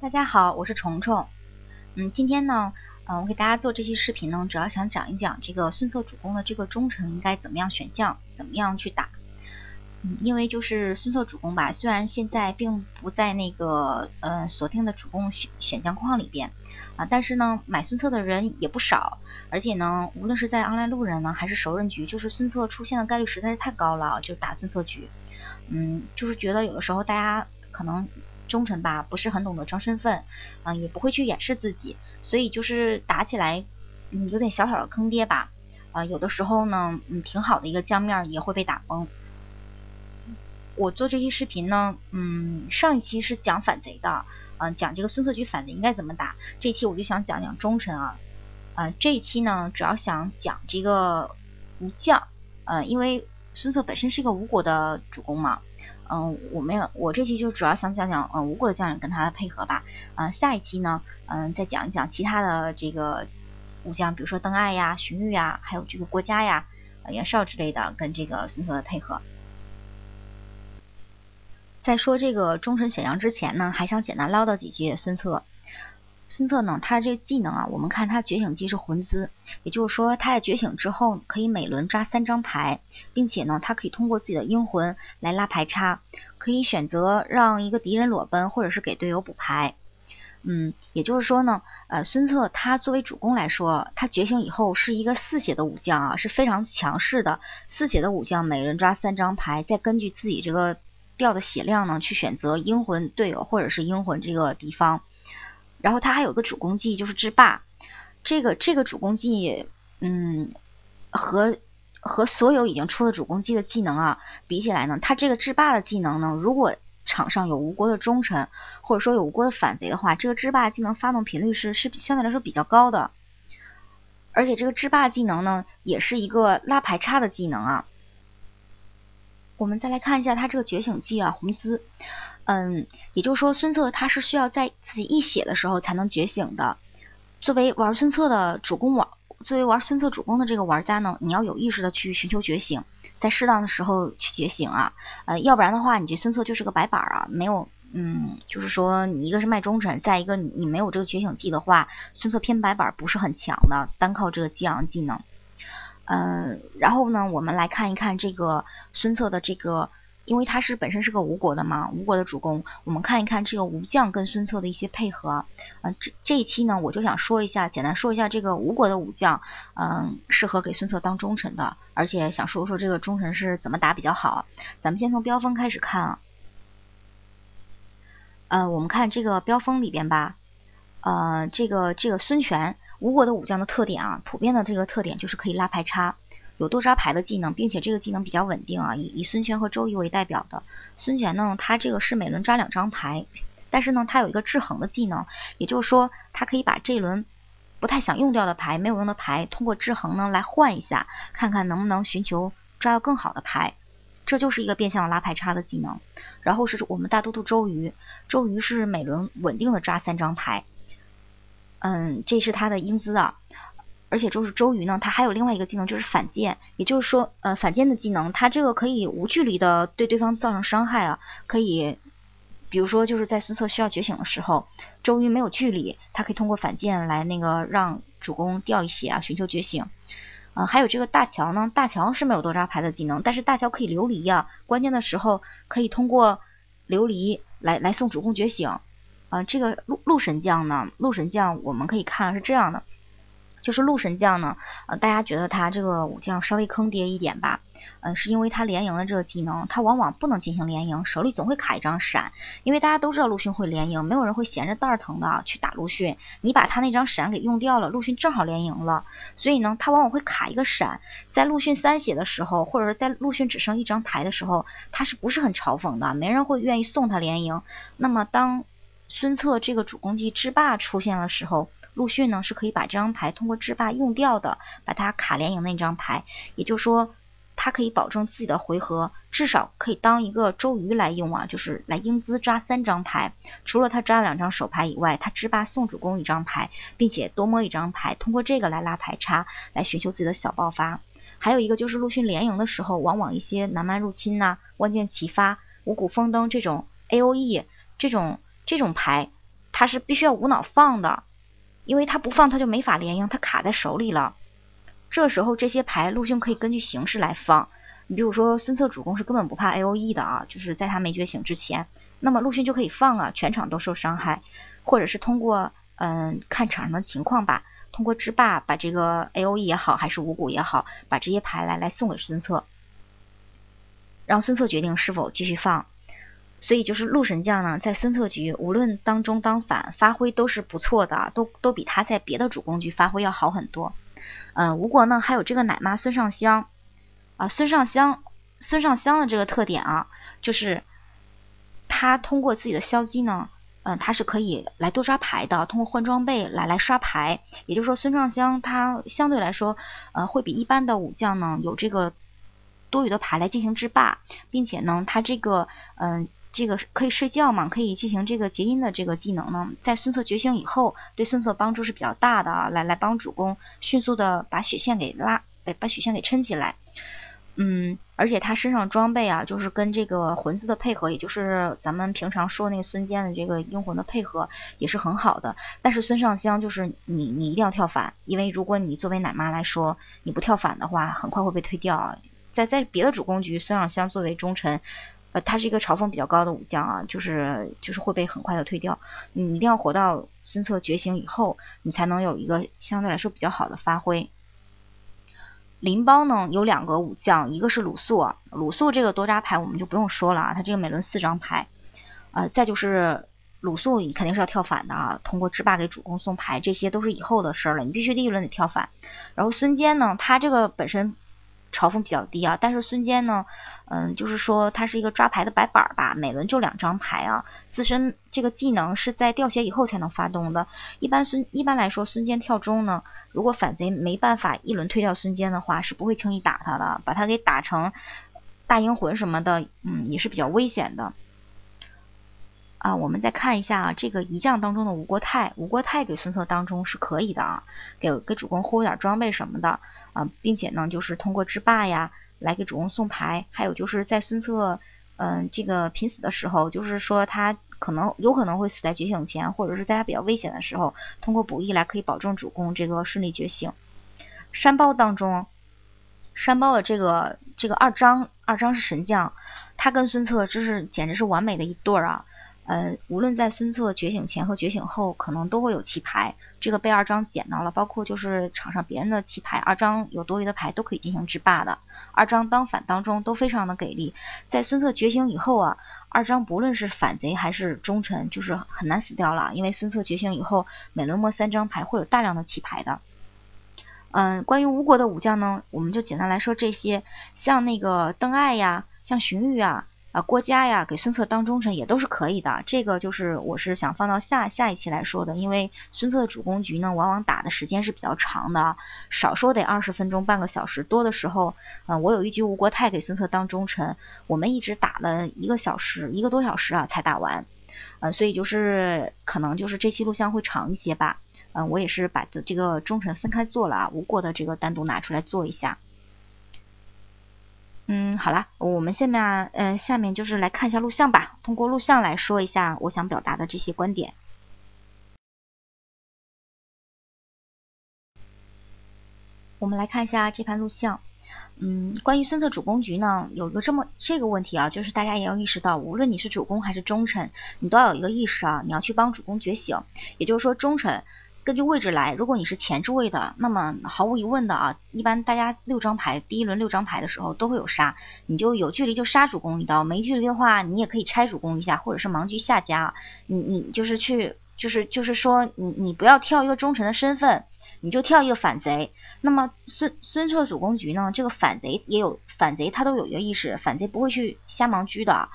大家好，我是虫虫。嗯，今天呢，嗯，我给大家做这期视频呢，主要想讲一讲这个孙策主公的这个忠臣应该怎么样选将，怎么样去打。嗯，因为就是孙策主公吧，虽然现在并不在那个呃锁定的主公选选将框里边啊，但是呢，买孙策的人也不少，而且呢，无论是在昂莱路人呢，还是熟人局，就是孙策出现的概率实在是太高了，就打孙策局。嗯，就是觉得有的时候大家可能。忠臣吧，不是很懂得装身份，嗯，也不会去掩饰自己，所以就是打起来，嗯，有点小小的坑爹吧，啊，有的时候呢，嗯，挺好的一个江面也会被打崩。我做这期视频呢，嗯，上一期是讲反贼的，嗯，讲这个孙策局反贼应该怎么打，这期我就想讲讲忠臣啊，啊，这一期呢，主要想讲这个吴将，呃，因为孙策本身是个吴国的主公嘛。嗯，我没有，我这期就主要想讲讲，嗯，吴国的将领跟他的配合吧。嗯，下一期呢，嗯，再讲一讲其他的这个武将，比如说邓艾呀、荀彧呀，还有这个郭嘉呀、袁绍之类的，跟这个孙策的配合。在说这个忠臣选将之前呢，还想简单唠叨几句孙策。孙策呢，他这技能啊，我们看他觉醒技是魂姿，也就是说他在觉醒之后可以每轮抓三张牌，并且呢，他可以通过自己的阴魂来拉牌差，可以选择让一个敌人裸奔，或者是给队友补牌。嗯，也就是说呢，呃，孙策他作为主公来说，他觉醒以后是一个四血的武将啊，是非常强势的。四血的武将每人抓三张牌，再根据自己这个掉的血量呢，去选择阴魂队友或者是阴魂这个敌方。然后他还有个主攻技，就是制霸。这个这个主攻技，嗯，和和所有已经出的主攻技的技能啊比起来呢，他这个制霸的技能呢，如果场上有吴国的忠臣，或者说有吴国的反贼的话，这个制霸技能发动频率是是相对来说比较高的。而且这个制霸技能呢，也是一个拉排差的技能啊。我们再来看一下他这个觉醒技啊，红姿。嗯，也就是说，孙策他是需要在自己一血的时候才能觉醒的。作为玩孙策的主攻玩，作为玩孙策主攻的这个玩家呢，你要有意识的去寻求觉醒，在适当的时候去觉醒啊。呃，要不然的话，你这孙策就是个白板啊，没有，嗯，就是说你一个是卖忠臣，再一个你没有这个觉醒技的话，孙策偏白板不是很强的，单靠这个激昂技能。嗯，然后呢，我们来看一看这个孙策的这个。因为他是本身是个吴国的嘛，吴国的主公，我们看一看这个吴将跟孙策的一些配合。嗯，这这一期呢，我就想说一下，简单说一下这个吴国的武将，嗯，适合给孙策当忠臣的，而且想说说这个忠臣是怎么打比较好。咱们先从标风开始看啊。呃，我们看这个标风里边吧，呃，这个这个孙权，吴国的武将的特点啊，普遍的这个特点就是可以拉排差。有多抓牌的技能，并且这个技能比较稳定啊，以以孙权和周瑜为代表的孙权呢，他这个是每轮抓两张牌，但是呢，他有一个制衡的技能，也就是说，他可以把这轮不太想用掉的牌、没有用的牌，通过制衡呢来换一下，看看能不能寻求抓到更好的牌，这就是一个变相拉牌差的技能。然后是我们大都督周瑜，周瑜是每轮稳定的抓三张牌，嗯，这是他的英姿啊。而且就是周瑜呢，他还有另外一个技能，就是反剑。也就是说，呃，反剑的技能，他这个可以无距离的对对方造成伤害啊。可以，比如说就是在孙策需要觉醒的时候，周瑜没有距离，他可以通过反剑来那个让主公掉一血啊，寻求觉醒。呃，还有这个大乔呢，大乔是没有多抓牌的技能，但是大乔可以琉璃呀，关键的时候可以通过琉璃来来送主公觉醒。啊，这个陆陆神将呢，陆神将我们可以看是这样的。就是陆神将呢，呃，大家觉得他这个武将稍微坑爹一点吧，嗯，是因为他连营的这个技能，他往往不能进行连营，手里总会卡一张闪，因为大家都知道陆逊会连营，没有人会闲着蛋疼的去打陆逊，你把他那张闪给用掉了，陆逊正好连营了，所以呢，他往往会卡一个闪，在陆逊三血的时候，或者是在陆逊只剩一张牌的时候，他是不是很嘲讽的？没人会愿意送他连营。那么当孙策这个主攻击制霸出现的时候，陆逊呢是可以把这张牌通过制霸用掉的，把他卡连营那张牌，也就是说，他可以保证自己的回合至少可以当一个周瑜来用啊，就是来英姿抓三张牌，除了他抓两张手牌以外，他制霸送主公一张牌，并且多摸一张牌，通过这个来拉牌差，来寻求自己的小爆发。还有一个就是陆逊连营的时候，往往一些南蛮入侵呐、万箭齐发、五谷丰登这种 A O E 这种这种牌。他是必须要无脑放的，因为他不放他就没法连赢，他卡在手里了。这时候这些牌陆逊可以根据形势来放。你比如说孙策主公是根本不怕 A O E 的啊，就是在他没觉醒之前，那么陆逊就可以放啊，全场都受伤害，或者是通过嗯看场上的情况吧，通过制霸把这个 A O E 也好，还是五谷也好，把这些牌来来送给孙策，让孙策决定是否继续放。所以就是陆神将呢，在孙策局无论当中当反发挥都是不错的，都都比他在别的主攻局发挥要好很多。嗯，吴国呢还有这个奶妈孙尚香。啊，孙尚香，孙尚香的这个特点啊，就是他通过自己的消击呢，嗯，他是可以来多刷牌的，通过换装备来来刷牌。也就是说，孙尚香他相对来说，呃，会比一般的武将呢有这个多余的牌来进行制霸，并且呢，他这个嗯，这个可以睡觉嘛，可以进行这个结音的这个技能呢，在孙策觉醒以后，对孙策帮助是比较大的啊，来来帮主公迅速的把血线给拉，把血线给撑起来。嗯，而且他身上装备啊，就是跟这个魂字的配合，也就是咱们平常说那个孙坚的这个英魂的配合也是很好的。但是孙尚香就是你，你一定要跳反，因为如果你作为奶妈来说，你不跳反的话，很快会被推掉啊。在在别的主攻局，孙尚香作为忠臣，呃，他是一个嘲讽比较高的武将啊，就是就是会被很快的推掉。你一定要活到孙策觉醒以后，你才能有一个相对来说比较好的发挥。林邦呢有两个武将，一个是鲁肃，鲁肃这个多扎牌我们就不用说了啊，他这个每轮四张牌，呃，再就是鲁肃你肯定是要跳反的啊，通过制霸给主公送牌，这些都是以后的事儿了，你必须第一轮得跳反。然后孙坚呢，他这个本身。嘲讽比较低啊，但是孙坚呢，嗯，就是说他是一个抓牌的白板儿吧，每轮就两张牌啊，自身这个技能是在掉血以后才能发动的。一般孙一般来说，孙坚跳中呢，如果反贼没办法一轮推掉孙坚的话，是不会轻易打他的，把他给打成大英魂什么的，嗯，也是比较危险的。啊，我们再看一下啊，这个一将当中的吴国泰，吴国泰给孙策当中是可以的啊，给给主公忽悠点装备什么的啊，并且呢，就是通过制霸呀，来给主公送牌，还有就是在孙策嗯这个濒死的时候，就是说他可能有可能会死在觉醒前，或者是在他比较危险的时候，通过补益来可以保证主公这个顺利觉醒。山包当中，山包的这个这个二张，二张是神将，他跟孙策这是简直是完美的一对儿啊。呃，无论在孙策觉醒前和觉醒后，可能都会有弃牌，这个被二张捡到了，包括就是场上别人的弃牌，二张有多余的牌都可以进行制霸的。二张当反当中都非常的给力，在孙策觉醒以后啊，二张不论是反贼还是忠臣，就是很难死掉了，因为孙策觉醒以后，每轮摸三张牌会有大量的弃牌的。嗯，关于吴国的武将呢，我们就简单来说这些，像那个邓艾呀，像荀彧啊。啊，郭嘉呀，给孙策当忠臣也都是可以的。这个就是我是想放到下下一期来说的，因为孙策的主攻局呢，往往打的时间是比较长的，少说得二十分钟、半个小时，多的时候，嗯，我有一局吴国泰给孙策当忠臣，我们一直打了一个小时、一个多小时啊才打完，呃，所以就是可能就是这期录像会长一些吧，嗯，我也是把这个忠臣分开做了啊，吴国的这个单独拿出来做一下。嗯，好了，我们下面呃，下面就是来看一下录像吧。通过录像来说一下我想表达的这些观点。我们来看一下这盘录像。嗯，关于孙策主攻局呢，有一个这么这个问题啊，就是大家也要意识到，无论你是主公还是忠臣，你都要有一个意识啊，你要去帮主公觉醒。也就是说，忠臣。根据位置来，如果你是前置位的，那么毫无疑问的啊，一般大家六张牌，第一轮六张牌的时候都会有杀，你就有距离就杀主公一刀，没距离的话，你也可以拆主公一下，或者是盲狙下家，你你就是去，就是就是说，你你不要跳一个忠臣的身份，你就跳一个反贼。那么孙孙策主攻局呢，这个反贼也有反贼，他都有一个意识，反贼不会去瞎盲狙的，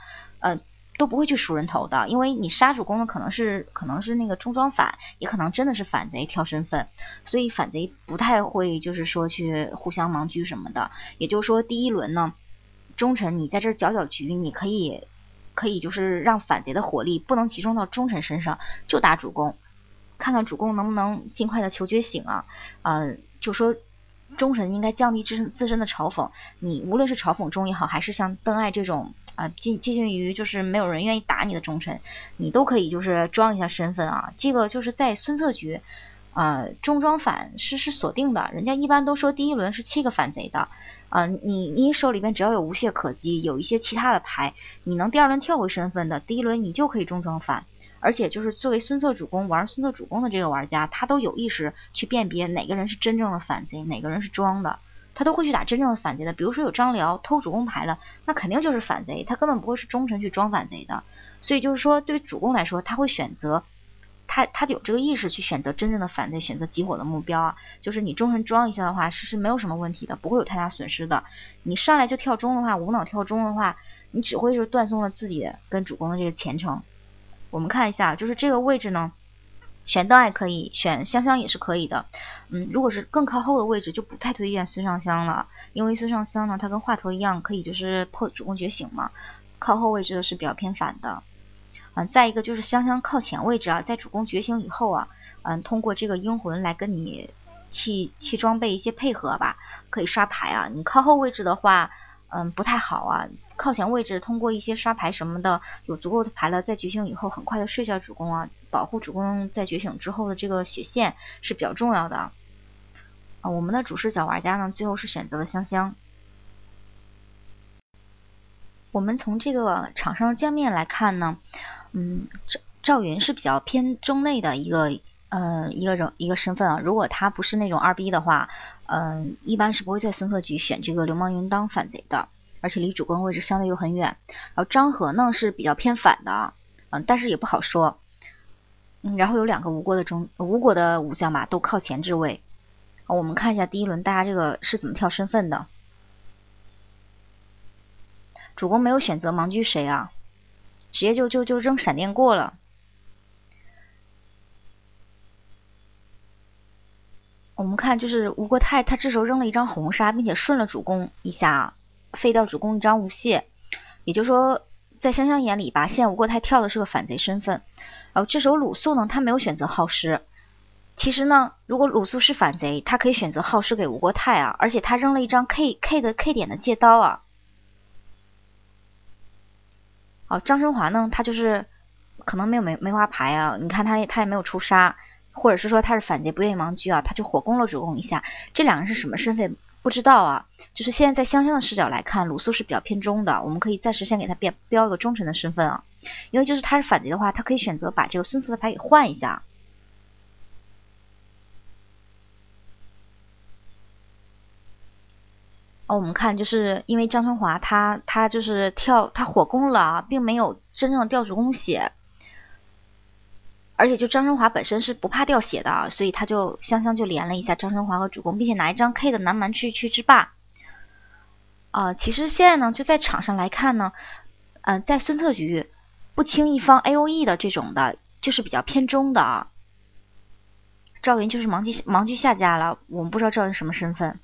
都不会去熟人头的，因为你杀主公的可能是可能是那个中装反，也可能真的是反贼挑身份，所以反贼不太会就是说去互相盲狙什么的。也就是说，第一轮呢，忠臣你在这搅搅局，你可以可以就是让反贼的火力不能集中到忠臣身上，就打主公，看看主公能不能尽快的求觉醒啊。嗯，就说忠臣应该降低自身自身的嘲讽，你无论是嘲讽忠也好，还是像邓艾这种。啊，接接近于就是没有人愿意打你的忠臣，你都可以就是装一下身份啊。这个就是在孙策局，啊，中装反是是锁定的，人家一般都说第一轮是七个反贼的，啊，你你手里边只要有无懈可击，有一些其他的牌，你能第二轮跳回身份的，第一轮你就可以中装反。而且就是作为孙策主公玩孙策主公的这个玩家，他都有意识去辨别哪个人是真正的反贼，哪个人是装的，他都会去打真正的反贼的。比如说有张辽偷主公牌的，那肯定就是反贼，他根本不会是忠臣去装反贼的。所以就是说，对于主公来说，他会选择他他有这个意识去选择真正的反贼，选择集火的目标啊。就是你忠臣装一下的话，是是没有什么问题的，不会有太大损失的。你上来就跳中的话，无脑跳中的话，你只会是断送了自己跟主公的这个前程。我们看一下，就是这个位置呢，选邓艾可以，选香香也是可以的。嗯，如果是更靠后的位置，就不太推荐孙尚香了，因为孙尚香呢，他跟华佗一样，可以就是破主公觉醒嘛。靠后位置的是比较偏反的。嗯，再一个就是香香靠前位置啊，在主公觉醒以后啊，嗯，通过这个英魂来跟你弃弃装备一些配合吧，可以刷牌啊。你靠后位置的话。嗯，不太好啊。靠前位置通过一些刷牌什么的，有足够的牌了，在觉醒以后很快的睡下主公啊，保护主公在觉醒之后的这个血线是比较重要的。啊，我们的主视角玩家呢，最后是选择了香香。我们从这个场上的江面来看呢，嗯，赵赵云是比较偏中内的一个。嗯，一个人一个身份啊，如果他不是那种二逼的话，嗯，一般是不会在孙策局选这个流氓云当反贼的，而且离主公位置相对又很远。然后张合呢是比较偏反的，嗯，但是也不好说。嗯，然后有两个吴国的中吴国的武将吧，都靠前置位。我们看一下第一轮大家这个是怎么跳身份的。主公没有选择盲狙谁啊，直接就就就扔闪电过了。我们看，就是吴国泰，他这时候扔了一张红杀，并且顺了主公一下，废掉主公一张无懈。也就是说，在香香眼里吧，现在吴国泰跳的是个反贼身份。哦这时候鲁肃呢，他没有选择耗尸。其实呢，如果鲁肃是反贼，他可以选择耗尸给吴国泰啊，而且他扔了一张 K K 的 K 点的借刀啊。好，张春华呢，他就是可能没有梅梅花牌啊，你看他也他也没有出杀。或者是说他是反贼不愿意盲狙啊，他就火攻了主公一下。这两个人是什么身份不知道啊？就是现在在香香的视角来看，鲁肃是比较偏中的，我们可以暂时先给他标标一个忠臣的身份啊。因为就是他是反贼的话，他可以选择把这个孙策的牌给换一下。哦，我们看就是因为张春华他他就是跳他火攻了啊，并没有真正的掉主公血。而且就张春华本身是不怕掉血的，所以他就香香就连了一下张春华和主公，并且拿一张 K 的南蛮去去制霸。啊，其实现在呢，就在场上来看呢，嗯，在孙策局不轻一方 A O E 的这种的，就是比较偏中的啊。赵云就是盲狙盲狙下家了，我们不知道赵云什么身份，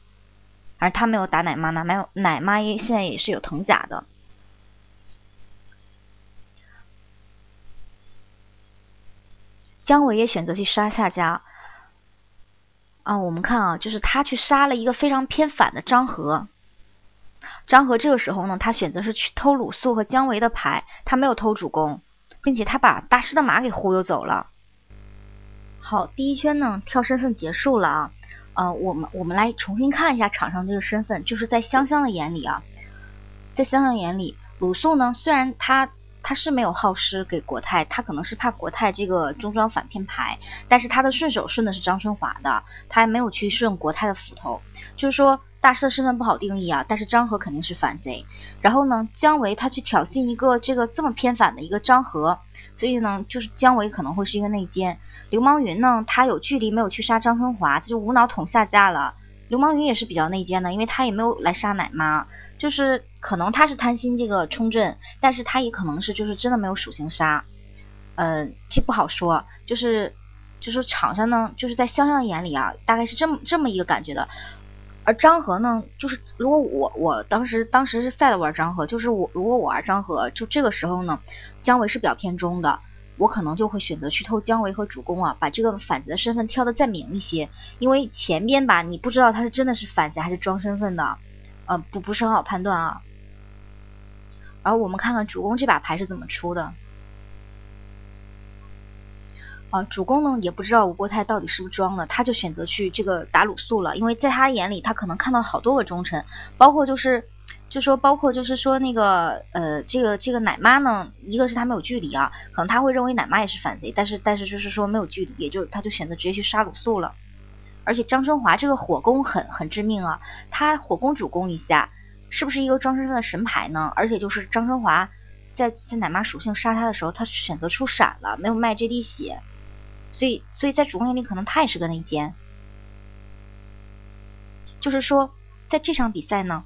而他没有打奶妈呢，没有奶妈也现在也是有藤甲的。姜维也选择去杀下家啊，我们看啊，就是他去杀了一个非常偏反的张合。张合这个时候呢，他选择是去偷鲁肃和姜维的牌，他没有偷主公，并且他把大师的马给忽悠走了。好，第一圈呢跳身份结束了啊，呃，我们我们来重新看一下场上这个身份，就是在香香的眼里啊，在香香眼里，鲁肃呢虽然他。他是没有耗尸给国泰，他可能是怕国泰这个中装反骗牌，但是他的顺手顺的是张春华的，他还没有去顺国泰的斧头，就是说大师的身份不好定义啊。但是张合肯定是反贼，然后呢，姜维他去挑衅一个这个这么偏反的一个张合，所以呢，就是姜维可能会是一个内奸。流氓云呢，他有距离没有去杀张春华，他就无脑捅下架了。流氓云也是比较内奸的，因为他也没有来杀奶妈，就是可能他是贪心这个冲阵，但是他也可能是就是真的没有属性杀，嗯，这不好说，就是就是场上呢，就是在香香眼里啊，大概是这么这么一个感觉的，而张合呢，就是如果我我当时当时是赛的玩张合，就是我如果我玩张合，就这个时候呢，姜维是比较偏中的。我可能就会选择去偷姜维和主公啊，把这个反贼的身份挑的再明一些，因为前边吧，你不知道他是真的是反贼还是装身份的，呃，不不是很好判断啊。然后我们看看主公这把牌是怎么出的。啊，主公呢也不知道吴国泰到底是不是装的，他就选择去这个打鲁肃了，因为在他眼里，他可能看到好多个忠臣，包括就是，就说包括就是说那个呃，这个这个奶妈呢，一个是他没有距离啊，可能他会认为奶妈也是反贼，但是但是就是说没有距离，也就他就选择直接去杀鲁肃了。而且张春华这个火攻很很致命啊，他火攻主攻一下，是不是一个装身份的神牌呢？而且就是张春华在在奶妈属性杀他的时候，他选择出闪了，没有卖这滴血。所以，所以在主公眼里，可能他也是个内奸。就是说，在这场比赛呢，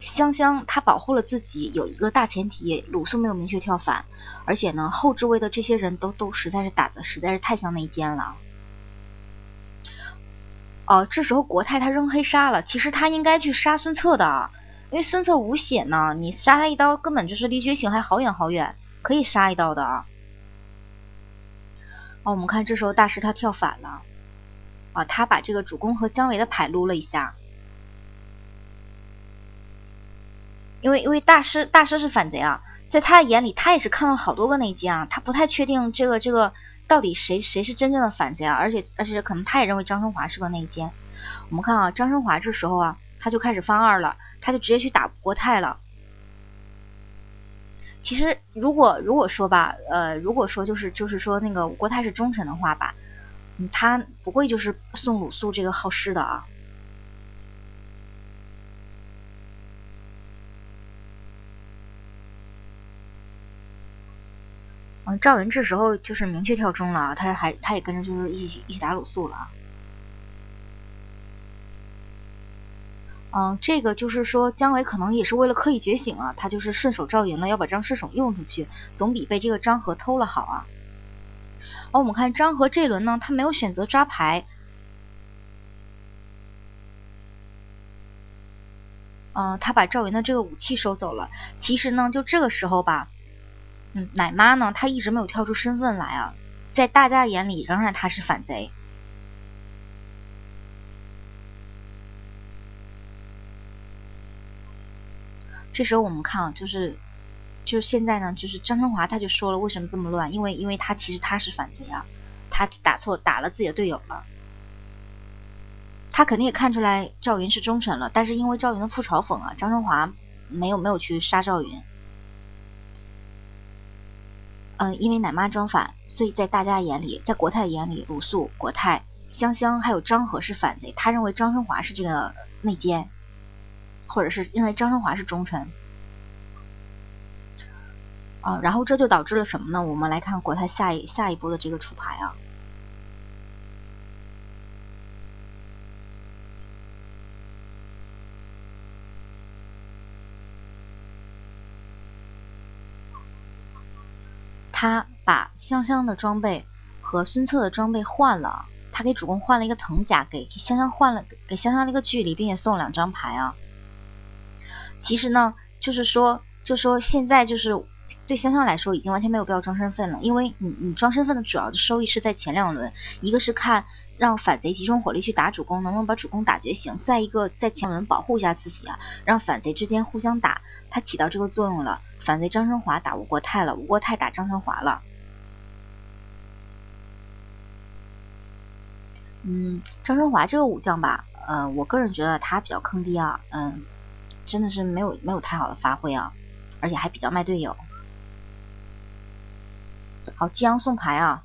香香他保护了自己，有一个大前提，鲁肃没有明确跳反，而且呢，后置位的这些人都都实在是打的实在是太像内奸了。哦，这时候国泰他扔黑杀了，其实他应该去杀孙策的，因为孙策无血呢，你杀他一刀根本就是离觉醒还好远好远，可以杀一刀的啊。哦，我们看这时候大师他跳反了，啊，他把这个主公和姜维的牌撸了一下，因为因为大师大师是反贼啊，在他的眼里，他也是看了好多个内奸啊，他不太确定这个这个到底谁谁是真正的反贼啊，而且而且可能他也认为张春华是个内奸。我们看啊，张春华这时候啊，他就开始翻二了，他就直接去打国泰了。其实，如果如果说吧，呃，如果说就是就是说那个吴国泰是忠臣的话吧，嗯，他不会就是送鲁肃这个好事的啊。嗯，赵云这时候就是明确跳中了，他还他也跟着就是一起一起打鲁肃了啊。嗯，这个就是说，姜维可能也是为了刻意觉醒啊，他就是顺手赵云了，要把张射手用出去，总比被这个张合偷了好啊。而我们看张合这轮呢，他没有选择抓牌，嗯，他把赵云的这个武器收走了。其实呢，就这个时候吧，嗯，奶妈呢，她一直没有跳出身份来啊，在大家眼里仍然他是反贼。这时候我们看啊，就是，就是现在呢，就是张春华他就说了，为什么这么乱？因为，因为他其实他是反贼啊，他打错打了自己的队友了。他肯定也看出来赵云是忠臣了，但是因为赵云的负嘲讽啊，张春华没有没有去杀赵云。嗯，因为奶妈装反，所以在大家眼里，在国泰眼里，鲁肃、国泰、香香还有张合是反贼，他认为张春华是这个内奸。或者是因为张春华是忠臣啊，然后这就导致了什么呢？我们来看国泰下一下一波的这个出牌啊，他把香香的装备和孙策的装备换了，他给主公换了一个藤甲，给香香换了给香香了一个距离，并且送了两张牌啊。其实呢，就是说，就说现在就是对香香来说，已经完全没有必要装身份了，因为你你装身份的主要的收益是在前两轮，一个是看让反贼集中火力去打主公，能不能把主公打觉醒；再一个在前轮保护一下自己啊，让反贼之间互相打，它起到这个作用了。反贼张春华打吴国泰了，吴国泰打张春华了。嗯，张春华这个武将吧，呃，我个人觉得他比较坑爹啊，嗯。真的是没有没有太好的发挥啊，而且还比较卖队友。好，激昂送牌啊！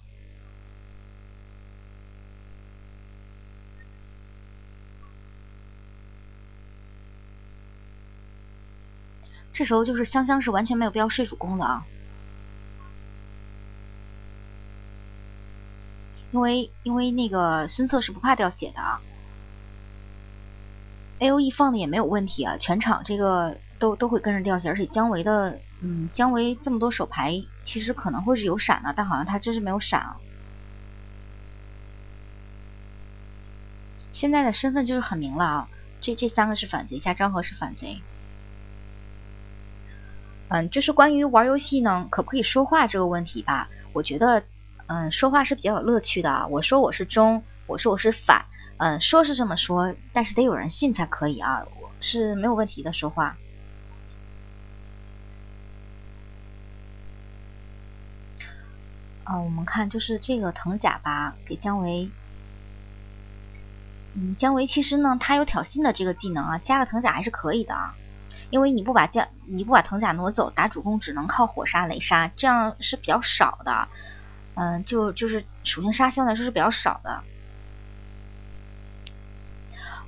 这时候就是香香是完全没有必要睡主公的啊，因为因为那个孙策是不怕掉血的啊。A O E 放的也没有问题啊，全场这个都都会跟着掉血，而且姜维的，嗯，姜维这么多手牌，其实可能会是有闪的，但好像他真是没有闪啊。现在的身份就是很明了啊，这这三个是反贼，加张合是反贼。嗯，就是关于玩游戏呢，可不可以说话这个问题吧？我觉得，嗯，说话是比较有乐趣的啊。我说我是中，我说我是反。嗯，说是这么说，但是得有人信才可以啊，我是没有问题的说话。哦，我们看就是这个藤甲吧，给姜维。嗯，姜维其实呢，他有挑衅的这个技能啊，加个藤甲还是可以的啊，因为你不把姜，你不把藤甲挪走，打主攻只能靠火杀雷杀，这样是比较少的。嗯，就就是属性杀相对来说是比较少的。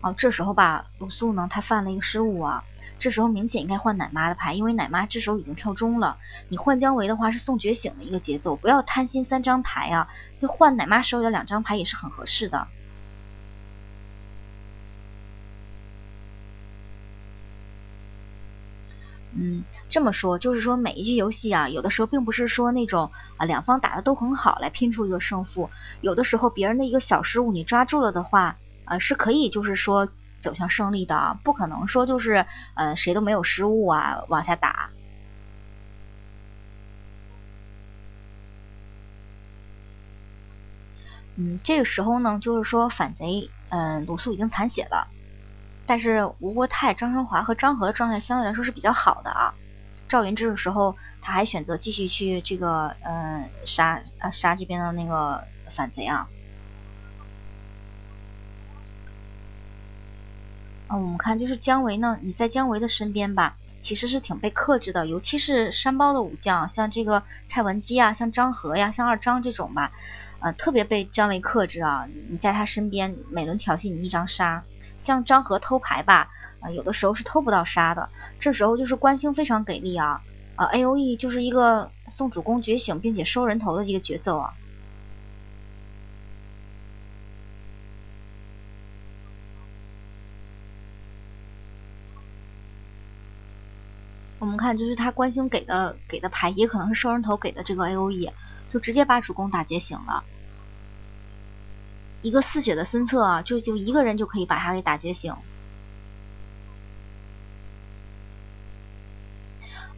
哦，这时候吧，鲁肃呢，他犯了一个失误啊。这时候明显应该换奶妈的牌，因为奶妈这时候已经跳中了。你换姜维的话是送觉醒的一个节奏，不要贪心三张牌啊，就换奶妈手里的两张牌也是很合适的。嗯，这么说就是说每一局游戏啊，有的时候并不是说那种啊两方打的都很好来拼出一个胜负，有的时候别人的一个小失误你抓住了的话，呃是可以就是说走向胜利的，不可能说就是呃谁都没有失误啊往下打。嗯，这个时候呢，就是说反贼，嗯鲁肃已经残血了。但是吴国泰、张春华和张合的状态相对来说是比较好的啊。赵云这个时候他还选择继续去这个嗯杀啊杀这边的那个反贼啊。啊，我们看就是姜维呢，你在姜维的身边吧，其实是挺被克制的，尤其是山包的武将，像这个蔡文姬啊，像张合呀，像二张这种吧，呃，特别被姜维克制啊。你在他身边，每轮挑衅你一张杀。像张合偷牌吧，啊，有的时候是偷不到杀的。这时候就是关兴非常给力啊，啊，A O E 就是一个送主公觉醒并且收人头的一个角色啊。我们看，就是他关兴给的给的牌，也可能是收人头给的这个 A O E，就直接把主公打觉醒了。一个四血的孙策啊，就就一个人就可以把他给打觉醒。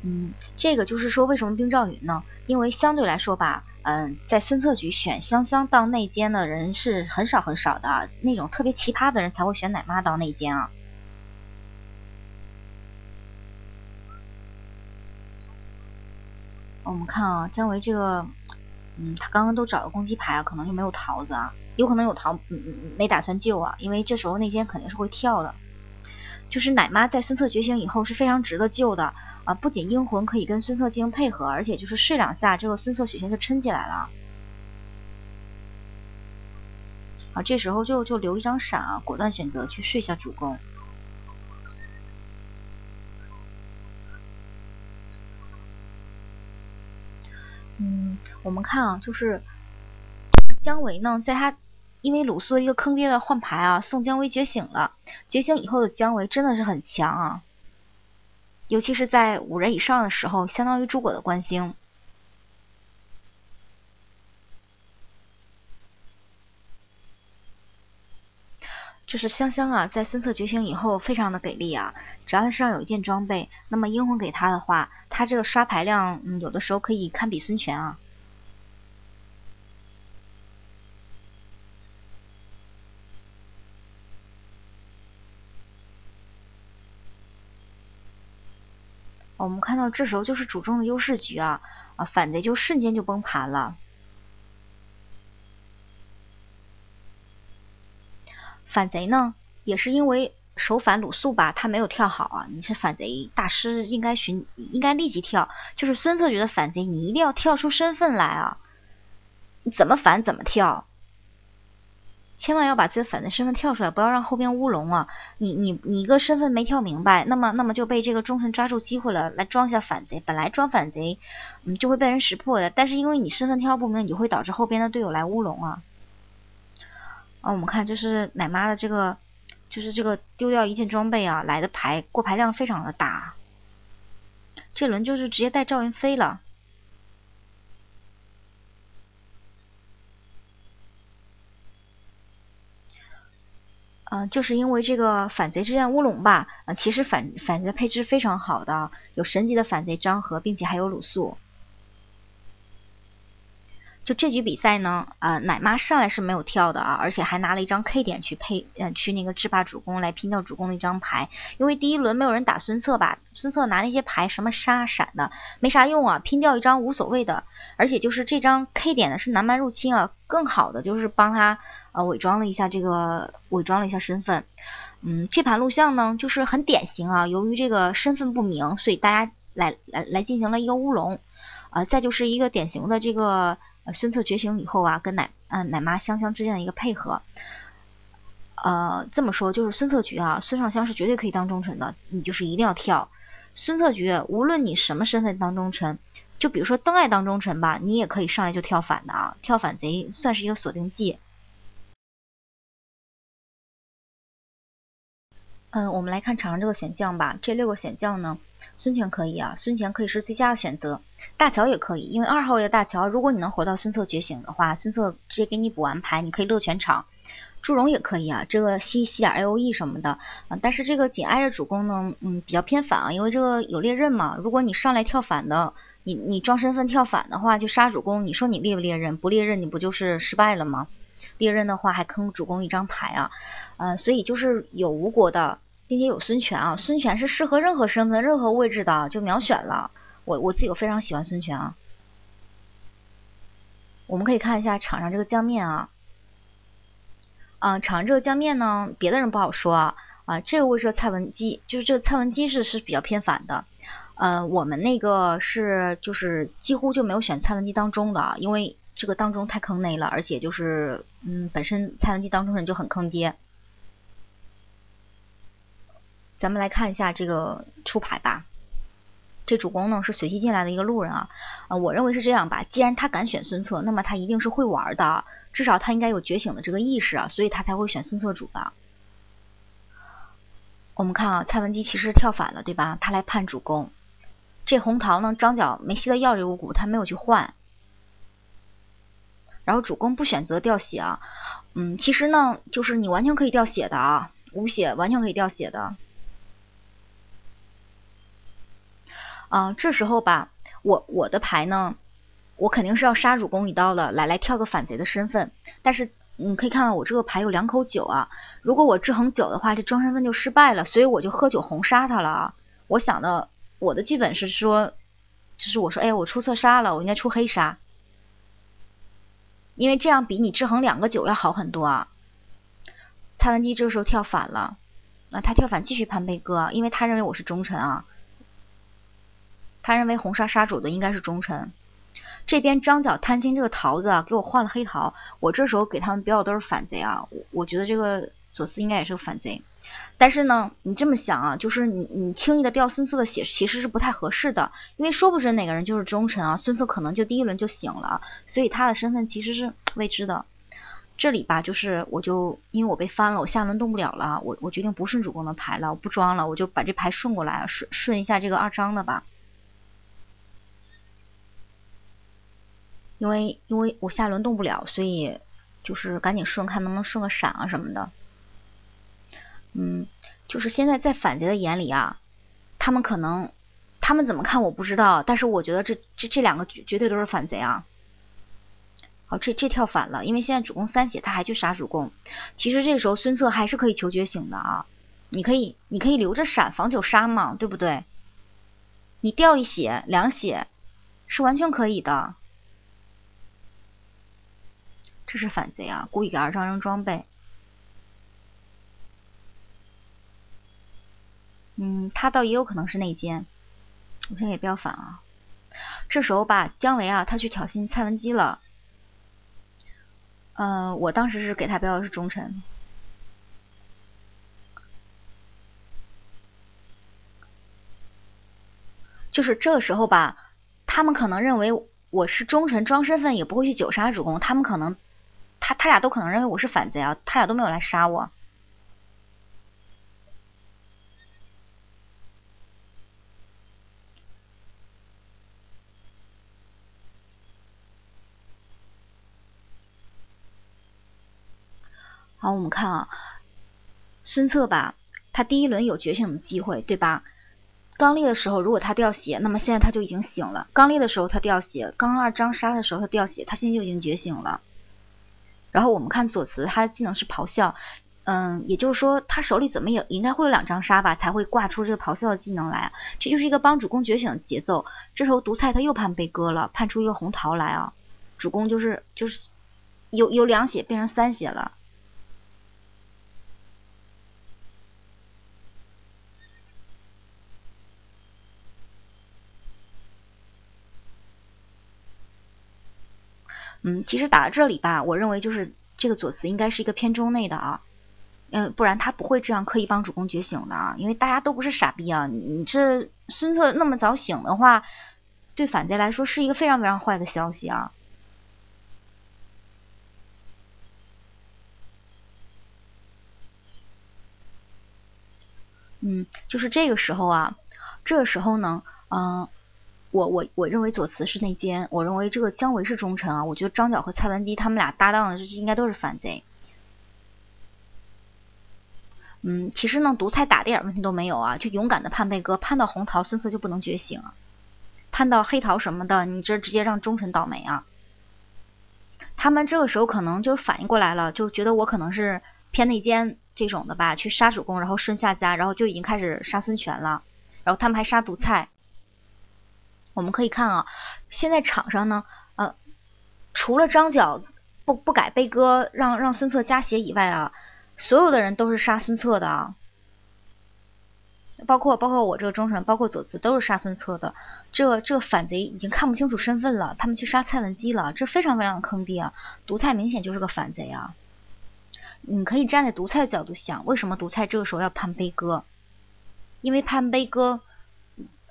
嗯，这个就是说为什么冰兆云呢？因为相对来说吧，嗯，在孙策局选香香当内奸的人是很少很少的，那种特别奇葩的人才会选奶妈当内奸啊。我们看啊，姜维这个，嗯，他刚刚都找了攻击牌啊，可能就没有桃子啊。有可能有桃，嗯嗯，没打算救啊，因为这时候内奸肯定是会跳的。就是奶妈在孙策觉醒以后是非常值得救的啊，不仅阴魂可以跟孙策进行配合，而且就是睡两下，这个孙策血线就撑起来了。啊，这时候就就留一张闪啊，果断选择去睡下主公。嗯，我们看啊，就是。姜维呢，在他因为鲁肃一个坑爹的换牌啊，送姜维觉醒了。觉醒以后的姜维真的是很强啊，尤其是在五人以上的时候，相当于诸葛的关兴。就是香香啊，在孙策觉醒以后非常的给力啊，只要他身上有一件装备，那么阴魂给他的话，他这个刷牌量，嗯，有的时候可以堪比孙权啊。我们看到这时候就是主中的优势局啊，啊反贼就瞬间就崩盘了。反贼呢，也是因为手反鲁肃吧，他没有跳好啊。你是反贼大师，应该寻应该立即跳。就是孙策觉得反贼，你一定要跳出身份来啊，你怎么反怎么跳。千万要把自己的反贼身份跳出来，不要让后边乌龙啊！你你你一个身份没跳明白，那么那么就被这个忠臣抓住机会了，来装一下反贼。本来装反贼，嗯，就会被人识破的。但是因为你身份跳不明，你就会导致后边的队友来乌龙啊！啊，我们看这是奶妈的这个，就是这个丢掉一件装备啊，来的牌过牌量非常的大。这轮就是直接带赵云飞了。嗯，就是因为这个反贼之战乌龙吧，呃，其实反反贼配置非常好的，有神级的反贼张合，并且还有鲁肃。就这局比赛呢，呃，奶妈上来是没有跳的啊，而且还拿了一张 K 点去配，呃，去那个制霸主公来拼掉主公的一张牌。因为第一轮没有人打孙策吧，孙策拿那些牌什么杀闪的没啥用啊，拼掉一张无所谓的。而且就是这张 K 点呢是南蛮入侵啊，更好的就是帮他呃伪装了一下这个伪装了一下身份。嗯，这盘录像呢就是很典型啊，由于这个身份不明，所以大家来来来进行了一个乌龙。啊，再就是一个典型的这个。呃，孙策觉醒以后啊，跟奶嗯奶妈香香之间的一个配合，呃，这么说就是孙策局啊，孙尚香是绝对可以当忠臣的，你就是一定要跳孙策局，无论你什么身份当忠臣，就比如说邓艾当忠臣吧，你也可以上来就跳反的啊，跳反贼算是一个锁定技。嗯，我们来看场上这个选将吧，这六个选将呢。孙权可以啊，孙权可以是最佳的选择，大乔也可以，因为二号位的大乔，如果你能活到孙策觉醒的话，孙策直接给你补完牌，你可以乐全场。祝融也可以啊，这个吸吸点 A O E 什么的啊，但是这个紧挨着主公呢，嗯，比较偏反啊，因为这个有猎刃嘛，如果你上来跳反的，你你装身份跳反的话，就杀主公，你说你猎不猎刃？不猎刃你不就是失败了吗？猎刃的话还坑主公一张牌啊，嗯，所以就是有吴国的。并且有孙权啊，孙权是适合任何身份、任何位置的，就秒选了。我我自己非常喜欢孙权啊。我们可以看一下场上这个江面啊，啊，场上这个江面呢，别的人不好说啊。啊，这个位置蔡文姬，就是这个蔡文姬是是比较偏反的。呃，我们那个是就是几乎就没有选蔡文姬当中的，因为这个当中太坑内了，而且就是嗯，本身蔡文姬当中人就很坑爹。咱们来看一下这个出牌吧。这主公呢是随机进来的一个路人啊，啊，我认为是这样吧。既然他敢选孙策，那么他一定是会玩的，至少他应该有觉醒的这个意识啊，所以他才会选孙策主的。我们看啊，蔡文姬其实跳反了，对吧？他来判主公。这红桃呢，张角没吸到药这五谷，他没有去换。然后主公不选择掉血啊，嗯，其实呢，就是你完全可以掉血的啊，无血完全可以掉血的。啊，这时候吧，我我的牌呢，我肯定是要杀主公一刀了，来来跳个反贼的身份。但是你可以看到我这个牌有两口酒啊，如果我制衡酒的话，这装身份就失败了，所以我就喝酒红杀他了啊。我想的，我的剧本是说，就是我说，哎，我出侧杀了，我应该出黑杀，因为这样比你制衡两个酒要好很多啊。蔡文姬这个时候跳反了，那他跳反继续潘贝哥，因为他认为我是忠臣啊。他认为红杀杀主的应该是忠臣，这边张角贪心这个桃子啊，给我换了黑桃，我这时候给他们标的都是反贼啊，我我觉得这个左思应该也是个反贼，但是呢，你这么想啊，就是你你轻易的掉孙策的血其实是不太合适的，因为说不准哪个人就是忠臣啊，孙策可能就第一轮就醒了，所以他的身份其实是未知的。这里吧，就是我就因为我被翻了，我下轮动不了了，我我决定不顺主公的牌了，我不装了，我就把这牌顺过来，顺顺一下这个二张的吧。因为因为我下轮动不了，所以就是赶紧顺，看能不能顺个闪啊什么的。嗯，就是现在在反贼的眼里啊，他们可能他们怎么看我不知道，但是我觉得这这这两个绝绝对都是反贼啊。好，这这跳反了，因为现在主公三血，他还去杀主公。其实这时候孙策还是可以求觉醒的啊，你可以你可以留着闪防九杀嘛，对不对？你掉一血两血是完全可以的。这是反贼啊！故意给二张扔装备。嗯，他倒也有可能是内奸。我先给标反啊！这时候吧，姜维啊，他去挑衅蔡文姬了。嗯，我当时是给他标的是忠臣。就是这时候吧，他们可能认为我是忠臣，装身份也不会去九杀主公，他们可能。他他俩都可能认为我是反贼啊，他俩都没有来杀我。好，我们看啊，孙策吧，他第一轮有觉醒的机会，对吧？刚烈的时候，如果他掉血，那么现在他就已经醒了。刚烈的时候他掉血，刚二张杀的时候他掉血，他现在就已经觉醒了。然后我们看左慈，他的技能是咆哮，嗯，也就是说他手里怎么也应该会有两张杀吧，才会挂出这个咆哮的技能来。这就是一个帮主公觉醒的节奏。这时候独菜他又判被割了，判出一个红桃来啊，主公就是就是有有两血变成三血了。嗯，其实打到这里吧，我认为就是这个左慈应该是一个偏中内的啊，嗯，不然他不会这样刻意帮主公觉醒的啊，因为大家都不是傻逼啊，你这孙策那么早醒的话，对反贼来说是一个非常非常坏的消息啊。嗯，就是这个时候啊，这个时候呢，嗯。我我我认为左慈是内奸，我认为这个姜维是忠臣啊。我觉得张角和蔡文姬他们俩搭档的，这应该都是反贼。嗯，其实呢，独菜打的点问题都没有啊，就勇敢的判背哥，判到红桃，孙策就不能觉醒啊。判到黑桃什么的，你这直接让忠臣倒霉啊。他们这个时候可能就反应过来了，就觉得我可能是偏内奸这种的吧，去杀主公，然后顺下家，然后就已经开始杀孙权了，然后他们还杀独菜。我们可以看啊，现在场上呢，呃，除了张角不不改悲歌，让让孙策加血以外啊，所有的人都是杀孙策的啊，包括包括我这个忠臣，包括左慈都是杀孙策的。这这反贼已经看不清楚身份了，他们去杀蔡文姬了，这非常非常的坑爹啊！独菜明显就是个反贼啊！你可以站在独菜的角度想，为什么独菜这个时候要判悲歌？因为判悲歌。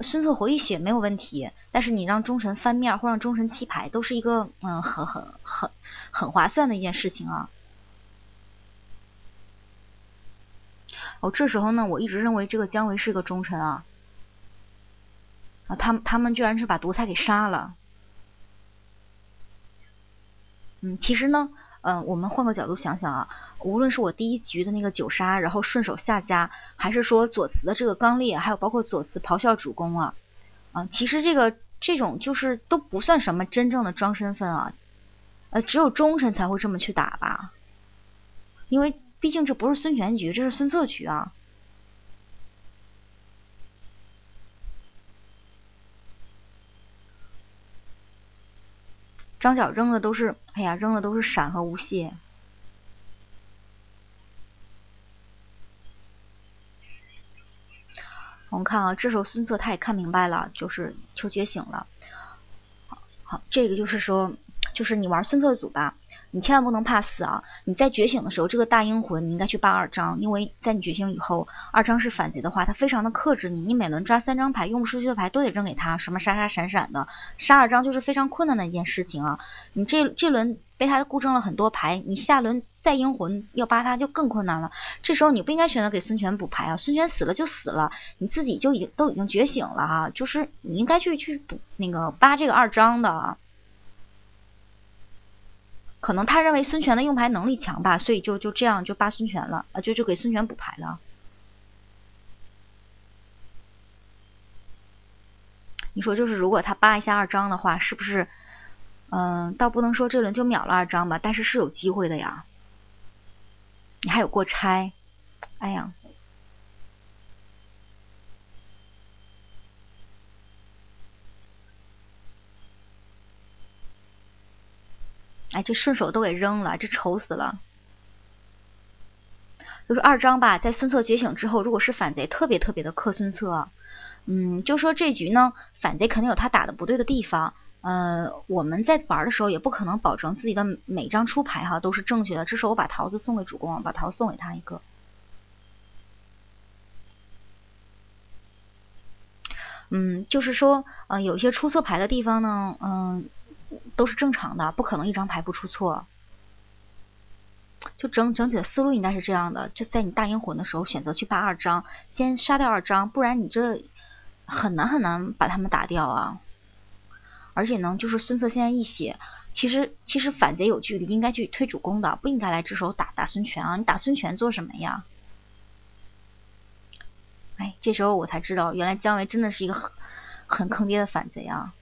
孙策回一血没有问题，但是你让忠臣翻面或让忠臣弃牌，都是一个嗯很很很很划算的一件事情啊。哦，这时候呢，我一直认为这个姜维是个忠臣啊，啊，他们他们居然是把独裁给杀了。嗯，其实呢。嗯，我们换个角度想想啊，无论是我第一局的那个九杀，然后顺手下家，还是说左慈的这个刚烈，还有包括左慈咆哮主公啊，啊，其实这个这种就是都不算什么真正的装身份啊，呃，只有忠臣才会这么去打吧，因为毕竟这不是孙权局，这是孙策局啊。张角扔的都是，哎呀，扔的都是闪和无懈。我们看啊，这时候孙策他也看明白了，就是求觉醒了。好，这个就是说，就是你玩孙策组吧。你千万不能怕死啊！你在觉醒的时候，这个大英魂你应该去扒二张，因为在你觉醒以后，二张是反贼的话，他非常的克制你，你每轮抓三张牌，用不出去的牌都得扔给他，什么杀杀闪闪的，杀二张就是非常困难的一件事情啊！你这这轮被他固挣了很多牌，你下轮再英魂要扒他就更困难了。这时候你不应该选择给孙权补牌啊！孙权死了就死了，你自己就已经都已经觉醒了哈，就是你应该去去补那个扒这个二张的啊。可能他认为孙权的用牌能力强吧，所以就就这样就扒孙权了，啊，就就给孙权补牌了。你说就是如果他扒一下二张的话，是不是？嗯，倒不能说这轮就秒了二张吧，但是是有机会的呀。你还有过拆，哎呀。哎，这顺手都给扔了，这愁死了。就是二张吧，在孙策觉醒之后，如果是反贼，特别特别的克孙策。嗯，就说这局呢，反贼肯定有他打的不对的地方。呃，我们在玩的时候也不可能保证自己的每张出牌哈都是正确的。这时候我把桃子送给主公，把桃送给他一个。嗯，就是说，呃，有些出错牌的地方呢，嗯。都是正常的，不可能一张牌不出错。就整整体的思路应该是这样的：就在你大阴魂的时候，选择去扒二张，先杀掉二张，不然你这很难很难把他们打掉啊。而且呢，就是孙策现在一血，其实其实反贼有距离，应该去推主公的，不应该来这时候打打孙权啊！你打孙权做什么呀？哎，这时候我才知道，原来姜维真的是一个很很坑爹的反贼啊！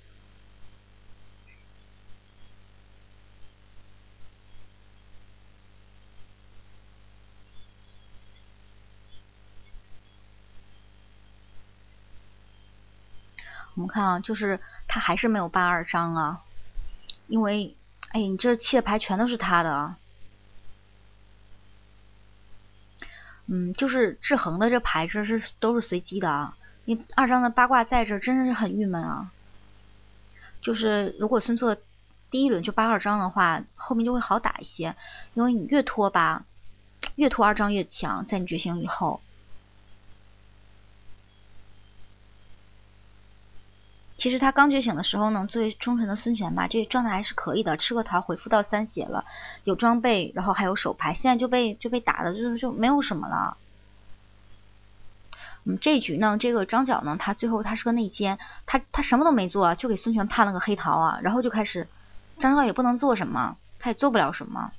我们看啊，就是他还是没有八二张啊，因为，哎，你这弃的牌全都是他的啊。嗯，就是制衡的这牌这是都是随机的啊。你二张的八卦在这，真的是很郁闷啊。就是如果孙策第一轮就八二张的话，后面就会好打一些，因为你越拖吧，越拖二张越强，在你觉醒以后。其实他刚觉醒的时候呢，作为忠臣的孙权吧，这状态还是可以的，吃个桃，回复到三血了，有装备，然后还有手牌，现在就被就被打的就就没有什么了。嗯，这局呢，这个张角呢，他最后他是个内奸，他他什么都没做，就给孙权判了个黑桃啊，然后就开始，张角也不能做什么，他也做不了什么。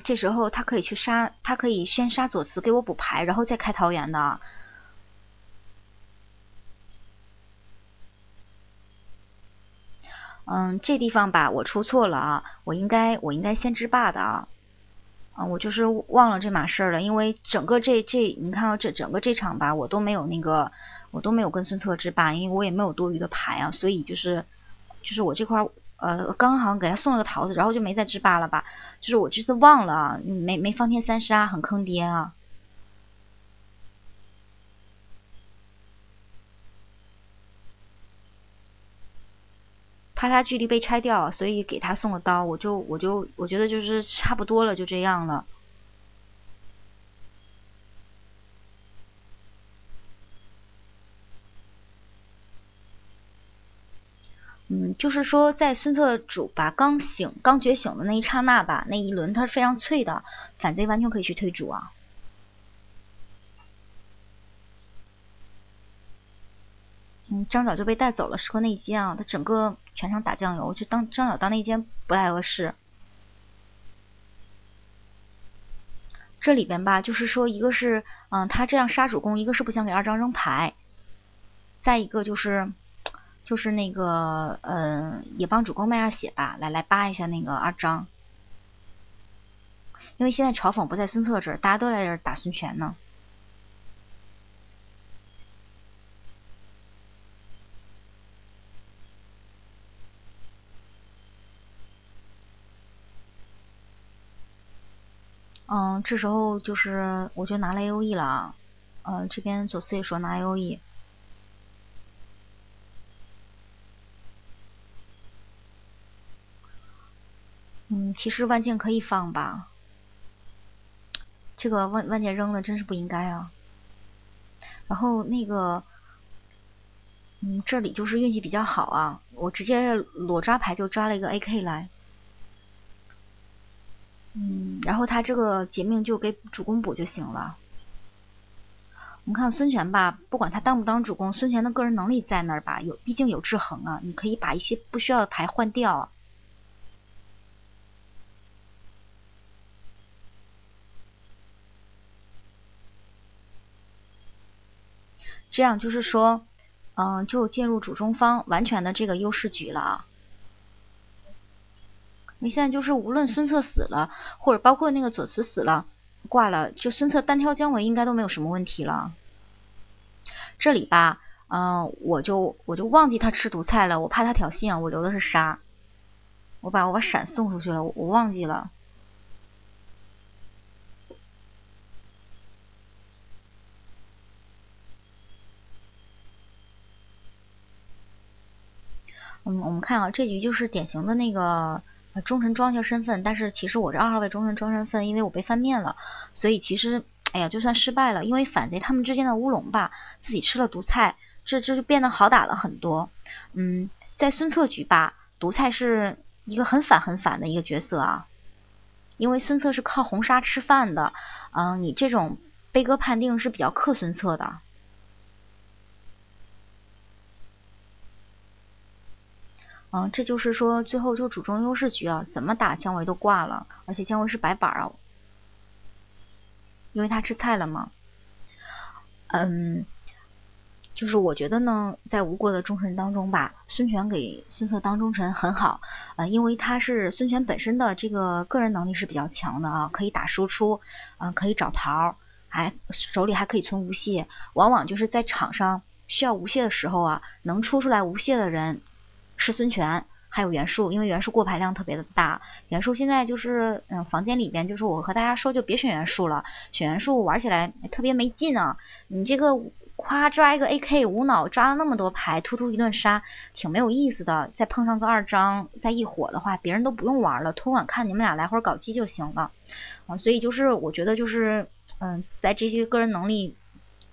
这时候他可以去杀，他可以先杀左慈给我补牌，然后再开桃园的。嗯，这地方吧，我出错了啊，我应该我应该先制霸的啊，啊，我就是忘了这码事儿了，因为整个这这，你看到这整个这场吧，我都没有那个，我都没有跟孙策制霸，因为我也没有多余的牌啊，所以就是就是我这块。呃，刚好给他送了个桃子，然后就没再制霸了吧？就是我这次忘了，没没方天三杀，很坑爹啊！怕他距离被拆掉，所以给他送了刀。我就我就我觉得就是差不多了，就这样了。就是说，在孙策主吧刚醒、刚觉醒的那一刹那吧，那一轮他是非常脆的，反贼完全可以去推主啊。嗯，张角就被带走了，是个内奸啊，他整个全场打酱油，就当张角当内奸不太合适。这里边吧，就是说，一个是嗯，他这样杀主公，一个是不想给二张扔牌，再一个就是。就是那个，嗯，也帮主公卖下血吧，来来扒一下那个二张，因为现在嘲讽不在孙策这儿，大家都在这儿打孙权呢。嗯，这时候就是我就拿了 A O E 了啊，嗯，这边左思也说拿 A O E。嗯，其实万箭可以放吧，这个万万箭扔了真是不应该啊。然后那个，嗯，这里就是运气比较好啊，我直接裸抓牌就抓了一个 AK 来，嗯，然后他这个劫命就给主公补就行了。我们看孙权吧，不管他当不当主公，孙权的个人能力在那儿吧，有毕竟有制衡啊，你可以把一些不需要的牌换掉啊。这样就是说，嗯，就进入主中方完全的这个优势局了啊。你现在就是无论孙策死了，或者包括那个左慈死了挂了，就孙策单挑姜维应该都没有什么问题了。这里吧，嗯，我就我就忘记他吃毒菜了，我怕他挑衅啊，我留的是杀，我把我把闪送出去了，我忘记了。嗯，我们看啊，这局就是典型的那个忠臣庄家身份，但是其实我这二号位忠臣庄身份，因为我被翻面了，所以其实，哎呀，就算失败了，因为反贼他们之间的乌龙吧，自己吃了毒菜，这这就变得好打了很多。嗯，在孙策局吧，毒菜是一个很反很反的一个角色啊，因为孙策是靠红杀吃饭的，嗯，你这种悲歌判定是比较克孙策的。嗯，这就是说最后就主中优势局啊，怎么打姜维都挂了，而且姜维是白板啊，因为他吃菜了嘛。嗯，就是我觉得呢，在吴国的忠臣当中吧，孙权给孙策当忠臣很好，呃，因为他是孙权本身的这个个人能力是比较强的啊，可以打输出，嗯，可以找桃，还手里还可以存无懈，往往就是在场上需要无懈的时候啊，能出出来无懈的人。是孙权，还有袁术，因为袁术过牌量特别的大。袁术现在就是，嗯，房间里边就是我和大家说，就别选袁术了，选袁术玩起来特别没劲啊。你这个夸抓一个 AK 无脑抓了那么多牌，突突一顿杀，挺没有意思的。再碰上个二张，再一火的话，别人都不用玩了，托管看你们俩来回搞基就行了。啊，所以就是我觉得就是，嗯，在这些个人能力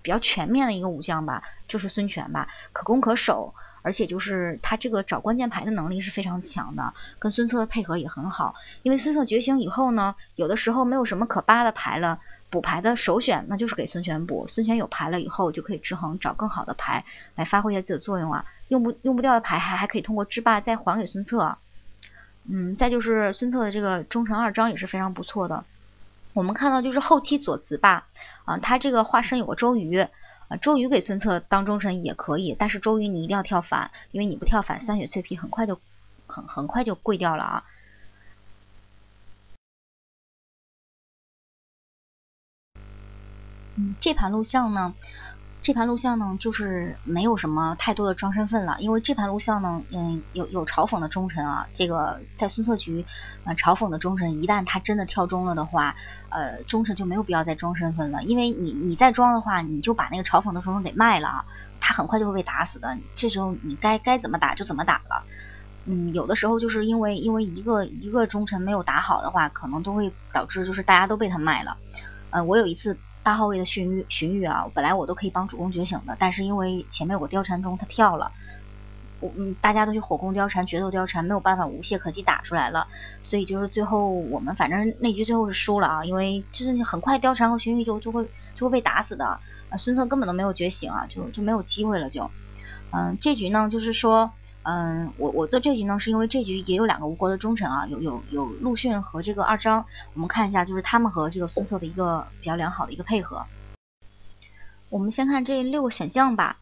比较全面的一个武将吧，就是孙权吧，可攻可守。而且就是他这个找关键牌的能力是非常强的，跟孙策的配合也很好。因为孙策觉醒以后呢，有的时候没有什么可扒的牌了，补牌的首选那就是给孙权补。孙权有牌了以后，就可以制衡，找更好的牌来发挥一下自己的作用啊。用不用不掉的牌还还可以通过制霸再还给孙策。嗯，再就是孙策的这个忠臣二章也是非常不错的。我们看到就是后期左慈吧，啊，他这个化身有个周瑜。啊，周瑜给孙策当忠臣也可以，但是周瑜你一定要跳反，因为你不跳反，三血脆皮很快就很很快就跪掉了啊。嗯，这盘录像呢？这盘录像呢，就是没有什么太多的装身份了，因为这盘录像呢，嗯，有有嘲讽的忠臣啊，这个在孙策局，呃，嘲讽的忠臣，一旦他真的跳中了的话，呃，忠臣就没有必要再装身份了，因为你你再装的话，你就把那个嘲讽的忠臣给卖了啊，他很快就会被打死的，这时候你该该怎么打就怎么打了，嗯，有的时候就是因为因为一个一个忠臣没有打好的话，可能都会导致就是大家都被他卖了，呃，我有一次。八号位的荀彧，荀彧啊，本来我都可以帮主公觉醒的，但是因为前面有个貂蝉中他跳了，我嗯，大家都去火攻貂蝉，决斗貂蝉，没有办法无懈可击打出来了，所以就是最后我们反正那局最后是输了啊，因为就是很快貂蝉和荀彧就就会就会被打死的，啊，孙策根本都没有觉醒啊，就就没有机会了就，嗯，这局呢就是说。嗯，我我做这局呢，是因为这局也有两个吴国的忠臣啊，有有有陆逊和这个二张，我们看一下，就是他们和这个孙策的一个比较良好的一个配合。我们先看这六个选将吧，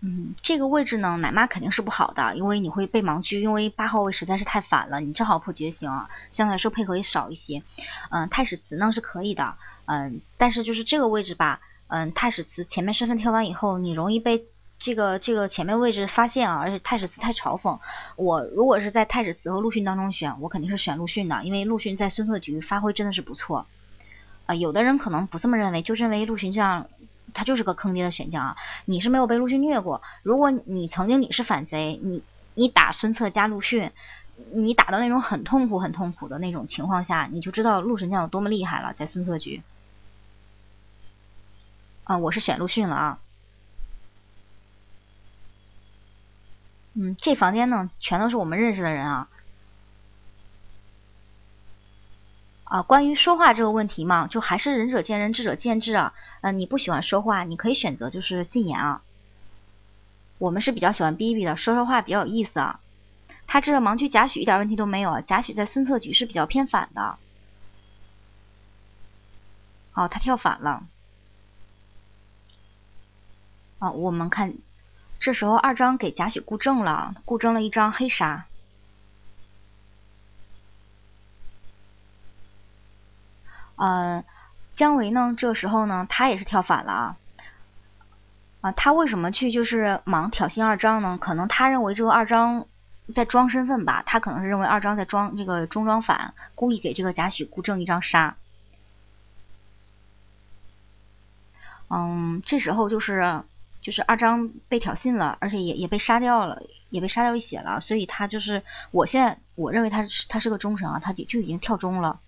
嗯，这个位置呢，奶妈肯定是不好的，因为你会被盲狙，因为八号位实在是太反了，你正好破觉醒啊，相对来说配合也少一些。嗯，太史慈呢是可以的，嗯，但是就是这个位置吧，嗯，太史慈前面身份跳完以后，你容易被。这个这个前面位置发现啊，而且太史慈太嘲讽我。如果是在太史慈和陆逊当中选，我肯定是选陆逊的，因为陆逊在孙策局发挥真的是不错。啊，有的人可能不这么认为，就认为陆逊这样他就是个坑爹的选将啊。你是没有被陆逊虐过，如果你曾经你是反贼，你你打孙策加陆逊，你打到那种很痛苦很痛苦的那种情况下，你就知道陆神将有多么厉害了，在孙策局。啊，我是选陆逊了啊。嗯，这房间呢，全都是我们认识的人啊。啊，关于说话这个问题嘛，就还是仁者见仁，智者见智啊。嗯，你不喜欢说话，你可以选择就是禁言啊。我们是比较喜欢逼逼的，说说话比较有意思啊。他这个盲区贾诩一点问题都没有啊，贾诩在孙策局是比较偏反的。哦，他跳反了。啊，我们看。这时候二张给贾诩固正了，固正了一张黑杀。嗯，姜维呢？这时候呢，他也是跳反了啊！啊，他为什么去就是忙挑衅二张呢？可能他认为这个二张在装身份吧，他可能是认为二张在装这个中装反，故意给这个贾诩固正一张杀。嗯，这时候就是。就是二张被挑衅了，而且也也被杀掉了，也被杀掉一血了，所以他就是我现在我认为他是他是个忠臣啊，他就就已经跳中了。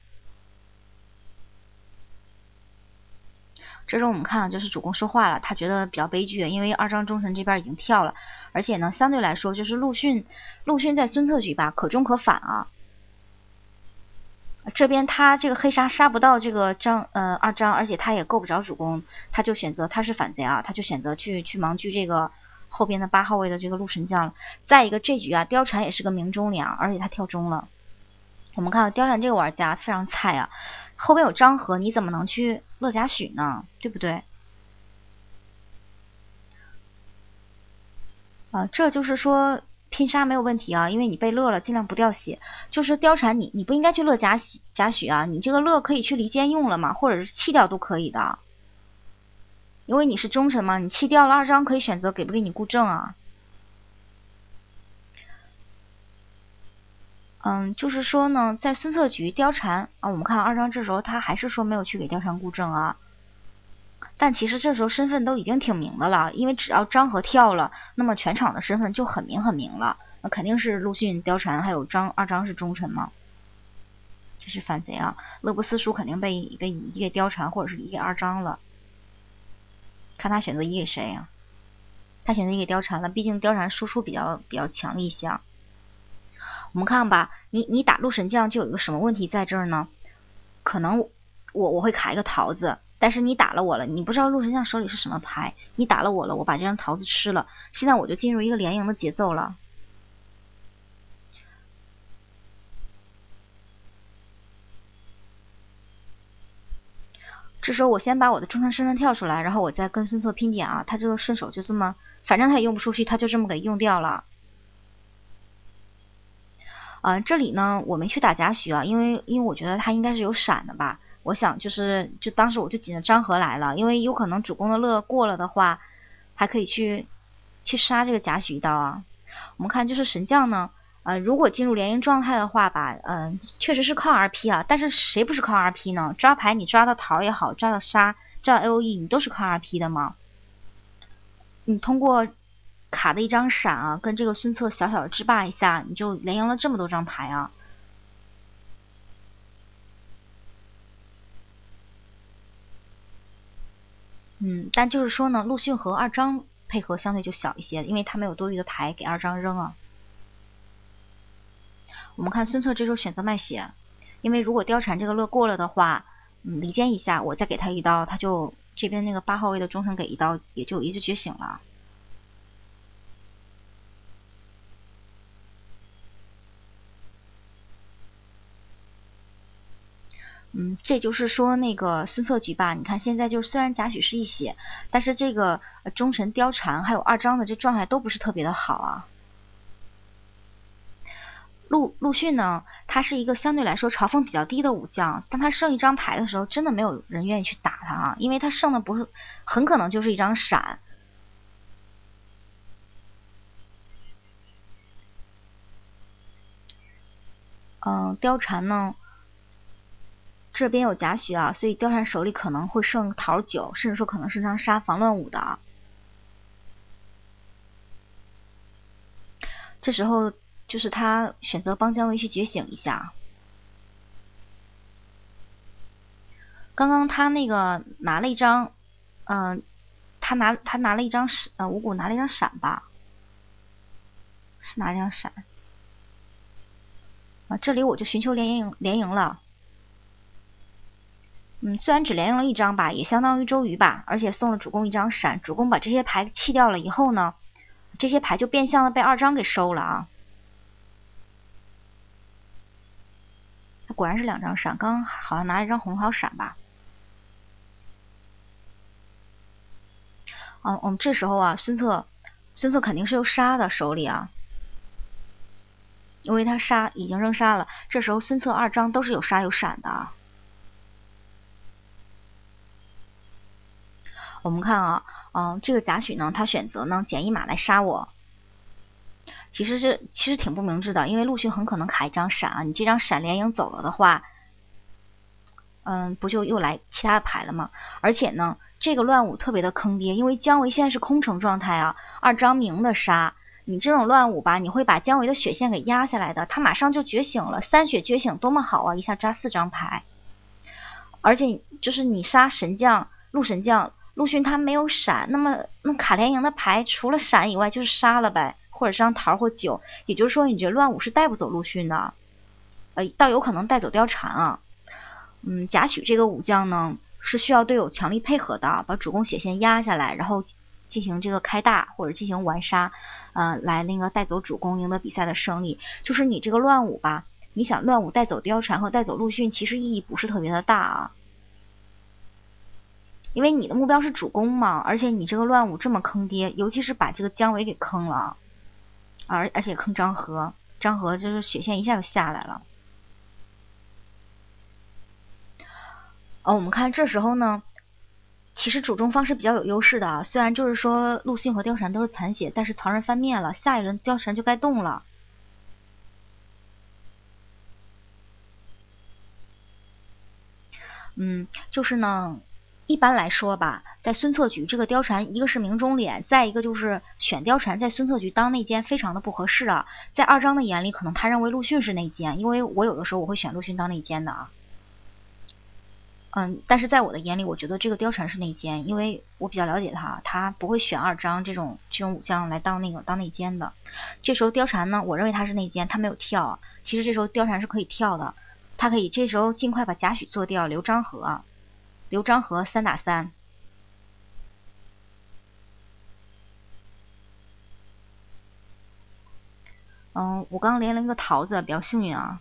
这时候我们看就是主公说话了，他觉得比较悲剧，因为二张忠臣这边已经跳了，而且呢相对来说就是陆逊陆逊在孙策局吧可忠可反啊。这边他这个黑杀杀不到这个张呃二张，而且他也够不着主公，他就选择他是反贼啊，他就选择去去盲狙这个后边的八号位的这个陆神将了。再一个这局啊，貂蝉也是个明中粮，而且他跳中了。我们看到貂蝉这个玩家非常菜啊，后边有张合，你怎么能去乐贾诩呢？对不对？啊，这就是说拼杀没有问题啊，因为你被乐了，尽量不掉血。就是貂蝉，你你不应该去乐贾诩贾诩啊，你这个乐可以去离间用了嘛，或者是弃掉都可以的。因为你是忠臣嘛，你弃掉了二张可以选择给不给你固正啊。嗯，就是说呢，在孙策局貂蝉啊，我们看二张这时候他还是说没有去给貂蝉固正啊。但其实这时候身份都已经挺明的了，因为只要张合跳了，那么全场的身份就很明很明了。那肯定是陆逊、貂蝉还有张二张是忠臣嘛。这是反贼啊！乐不思蜀肯定被被移给貂蝉或者是移给二张了。看他选择移给谁啊？他选择移给貂蝉了，毕竟貂蝉输出比较比较强一些。我们看看吧，你你打陆神将就有一个什么问题在这儿呢？可能我我会卡一个桃子。但是你打了我了，你不知道陆神将手里是什么牌。你打了我了，我把这张桃子吃了，现在我就进入一个连赢的节奏了。这时候我先把我的忠臣身份跳出来，然后我再跟孙策拼点啊。他这个顺手就这么，反正他也用不出去，他就这么给用掉了。啊，这里呢我没去打贾诩啊，因为因为我觉得他应该是有闪的吧。我想就是，就当时我就紧着张合来了，因为有可能主公的乐过了的话，还可以去去杀这个贾诩一刀啊。我们看就是神将呢，呃，如果进入连赢状态的话吧，嗯，确实是靠 RP 啊。但是谁不是靠 RP 呢？抓牌你抓到桃也好，抓到杀，抓到 AOE 你都是靠 RP 的嘛。你通过卡的一张闪啊，跟这个孙策小小的制霸一下，你就连赢了这么多张牌啊。嗯，但就是说呢，陆逊和二张配合相对就小一些，因为他没有多余的牌给二张扔啊。我们看孙策这时候选择卖血，因为如果貂蝉这个乐过了的话，嗯，离间一下，我再给他一刀，他就这边那个八号位的忠臣给一刀，也就也就觉醒了。嗯，这就是说那个孙策局吧？你看现在就是虽然贾诩是一血，但是这个忠臣貂蝉还有二张的这状态都不是特别的好啊。陆陆逊呢，他是一个相对来说嘲讽比较低的武将，当他剩一张牌的时候，真的没有人愿意去打他啊，因为他剩的不是很可能就是一张闪。嗯，貂蝉呢？这边有贾诩啊，所以貂蝉手里可能会剩桃九，甚至说可能是张杀防乱五的啊。这时候就是他选择帮姜维去觉醒一下。刚刚他那个拿了一张，嗯，他拿他拿了一张闪，呃，五谷拿了一张闪吧，是拿一张闪。啊，这里我就寻求连赢连赢了。嗯，虽然只连用了一张吧，也相当于周瑜吧，而且送了主公一张闪。主公把这些牌弃掉了以后呢，这些牌就变相的被二张给收了啊。他果然是两张闪，刚好像拿一张红桃闪吧。哦，我们这时候啊，孙策，孙策肯定是有杀的手里啊，因为他杀已经扔杀了。这时候孙策二张都是有杀有闪的啊。我们看啊，嗯，这个贾诩呢，他选择呢捡一马来杀我，其实是其实挺不明智的，因为陆逊很可能卡一张闪啊，你这张闪连赢走了的话，嗯，不就又来其他的牌了吗？而且呢，这个乱舞特别的坑爹，因为姜维现在是空城状态啊，二张明的杀，你这种乱舞吧，你会把姜维的血线给压下来的，他马上就觉醒了，三血觉醒多么好啊，一下扎四张牌，而且就是你杀神将陆神将。陆逊他没有闪，那么那卡连营的牌除了闪以外就是杀了呗，或者是张桃或九，也就是说你觉得乱舞是带不走陆逊的，呃，倒有可能带走貂蝉啊。嗯，贾诩这个武将呢是需要队友强力配合的，把主公血线压下来，然后进行这个开大或者进行完杀，呃，来那个带走主公，赢得比赛的胜利。就是你这个乱舞吧，你想乱舞带走貂蝉和带走陆逊，其实意义不是特别的大啊。因为你的目标是主攻嘛，而且你这个乱舞这么坑爹，尤其是把这个姜维给坑了，而而且坑张合，张合就是血线一下就下来了。哦，我们看这时候呢，其实主中方是比较有优势的啊。虽然就是说陆逊和貂蝉都是残血，但是曹仁翻面了，下一轮貂蝉就该动了。嗯，就是呢，一般来说吧，在孙策局这个貂蝉，一个是明中脸，再一个就是选貂蝉在孙策局当内奸，非常的不合适啊。在二张的眼里，可能他认为陆逊是内奸，因为我有的时候我会选陆逊当内奸的啊。嗯，但是在我的眼里，我觉得这个貂蝉是内奸，因为我比较了解他，他不会选二张这种这种武将来当那个当内奸的。这时候貂蝉呢，我认为他是内奸，他没有跳。其实这时候貂蝉是可以跳的，他可以这时候尽快把贾诩做掉，留张合，刘张和三打三。嗯，我刚连了一个桃子，比较幸运啊。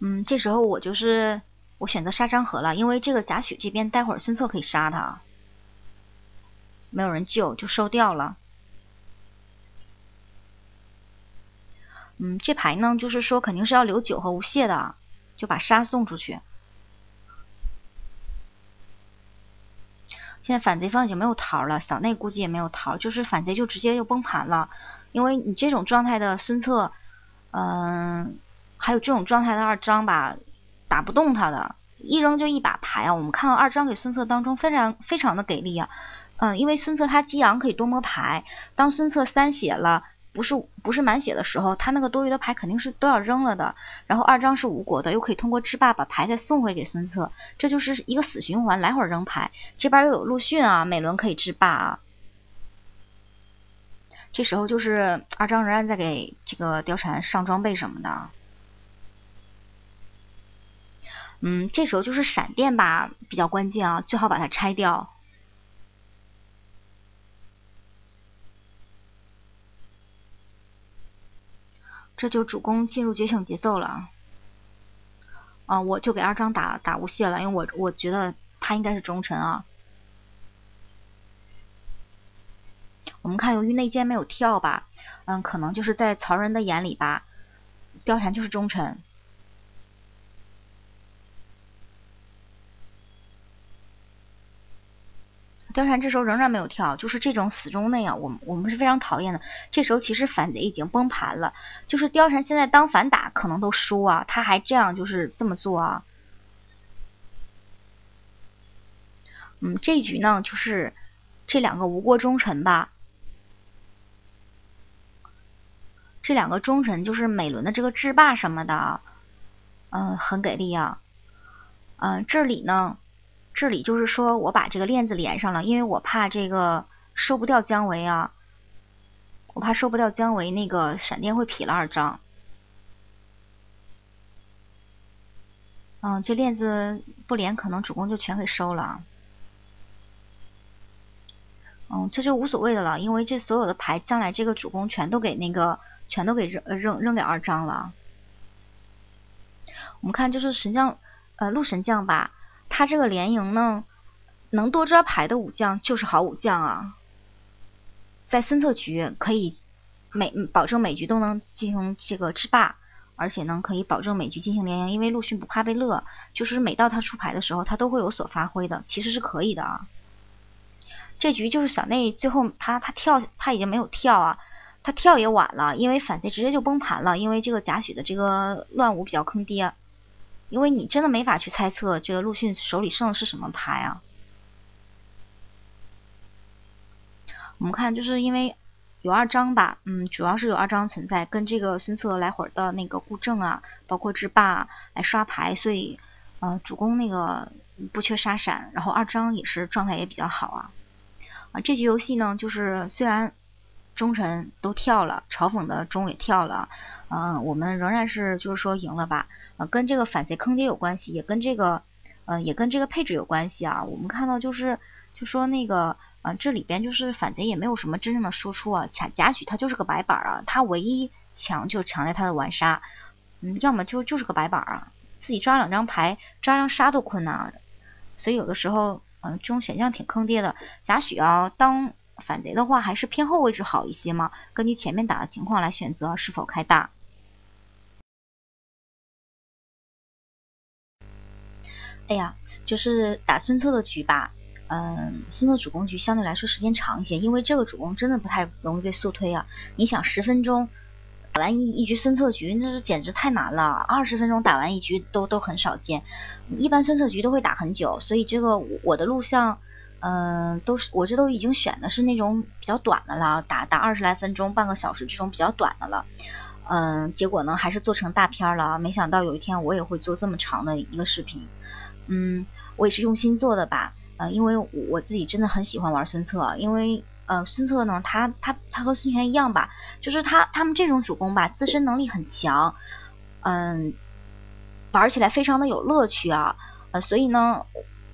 嗯，这时候我就是我选择杀张和了，因为这个贾诩这边待会儿孙策可以杀他，没有人救就收掉了。嗯，这牌呢就是说肯定是要留九和无懈的，就把杀送出去。现在反贼方已经没有桃了，小内估计也没有桃，就是反贼就直接就崩盘了，因为你这种状态的孙策，嗯。还有这种状态的二张吧，打不动他的，一扔就一把牌啊！我们看到二张给孙策当中非常非常的给力啊，嗯，因为孙策他激昂可以多摸牌，当孙策三血了，不是不是满血的时候，他那个多余的牌肯定是都要扔了的。然后二张是无果的，又可以通过制霸把牌再送回给孙策，这就是一个死循环，来回扔牌。这边又有陆逊啊，每轮可以制霸啊。这时候就是二张仍然在给这个貂蝉上装备什么的。嗯，这时候就是闪电吧，比较关键啊，最好把它拆掉。这就主攻进入觉醒节奏了。啊，我就给二张打打无懈了，因为我我觉得他应该是忠臣啊。我们看，由于内奸没有跳吧，嗯，可能就是在曹仁的眼里吧，貂蝉就是忠臣。貂蝉这时候仍然没有跳，就是这种死忠内啊，我们我们是非常讨厌的。这时候其实反贼已经崩盘了，就是貂蝉现在当反打可能都输啊，他还这样就是这么做啊。嗯，这一局呢，就是这两个吴国忠臣吧，这两个忠臣就是每轮的这个制霸什么的，嗯，很给力啊。嗯，这里呢。这里就是说我把这个链子连上了，因为我怕这个收不掉姜维啊，我怕收不掉姜维，那个闪电会劈了二张。嗯，这链子不连，可能主公就全给收了。嗯，这就无所谓的了，因为这所有的牌将来这个主公全都给那个全都给扔扔扔给二张了。我们看就是神将呃陆神将吧。他这个连营呢，能多抓牌的武将就是好武将啊，在孙策局可以每保证每局都能进行这个制霸，而且呢可以保证每局进行连营，因为陆逊不怕被乐，就是每到他出牌的时候，他都会有所发挥的，其实是可以的啊。这局就是小内最后他他跳他已经没有跳啊，他跳也晚了，因为反贼直接就崩盘了，因为这个贾诩的这个乱舞比较坑爹。因为你真的没法去猜测这个陆逊手里剩的是什么牌啊？我们看，就是因为有二张吧，嗯，主要是有二张存在，跟这个孙策来回的那个固阵啊，包括制霸来刷牌，所以呃，主攻那个不缺杀闪，然后二张也是状态也比较好啊。啊，这局游戏呢，就是虽然。忠臣都跳了，嘲讽的忠也跳了，嗯，我们仍然是就是说赢了吧，呃，跟这个反贼坑爹有关系，也跟这个嗯，也跟这个配置有关系啊。我们看到就是就说那个，呃，这里边就是反贼也没有什么真正的输出啊。贾贾诩他就是个白板啊，他唯一强就强在他的玩杀，嗯，要么就就是个白板啊，自己抓两张牌抓张杀都困难。所以有的时候，嗯，这种选项挺坑爹的。贾诩啊，当反贼的话，还是偏后位置好一些嘛？根据前面打的情况来选择是否开大。哎呀，就是打孙策的局吧，嗯，孙策主攻局相对来说时间长一些，因为这个主攻真的不太容易被速推啊。你想十分钟打完一一局孙策局，那是简直太难了。二十分钟打完一局都都很少见，一般孙策局都会打很久，所以这个我的录像，嗯，都是我这都已经选的是那种比较短的了，打打二十来分钟、半个小时这种比较短的了。嗯，结果呢还是做成大片了，没想到有一天我也会做这么长的一个视频。嗯，我也是用心做的吧，呃，因为我自己真的很喜欢玩孙策，因为呃，孙策呢，他他他和孙权一样吧，就是他他们这种主公吧，自身能力很强，嗯，玩起来非常的有乐趣啊，呃，所以呢，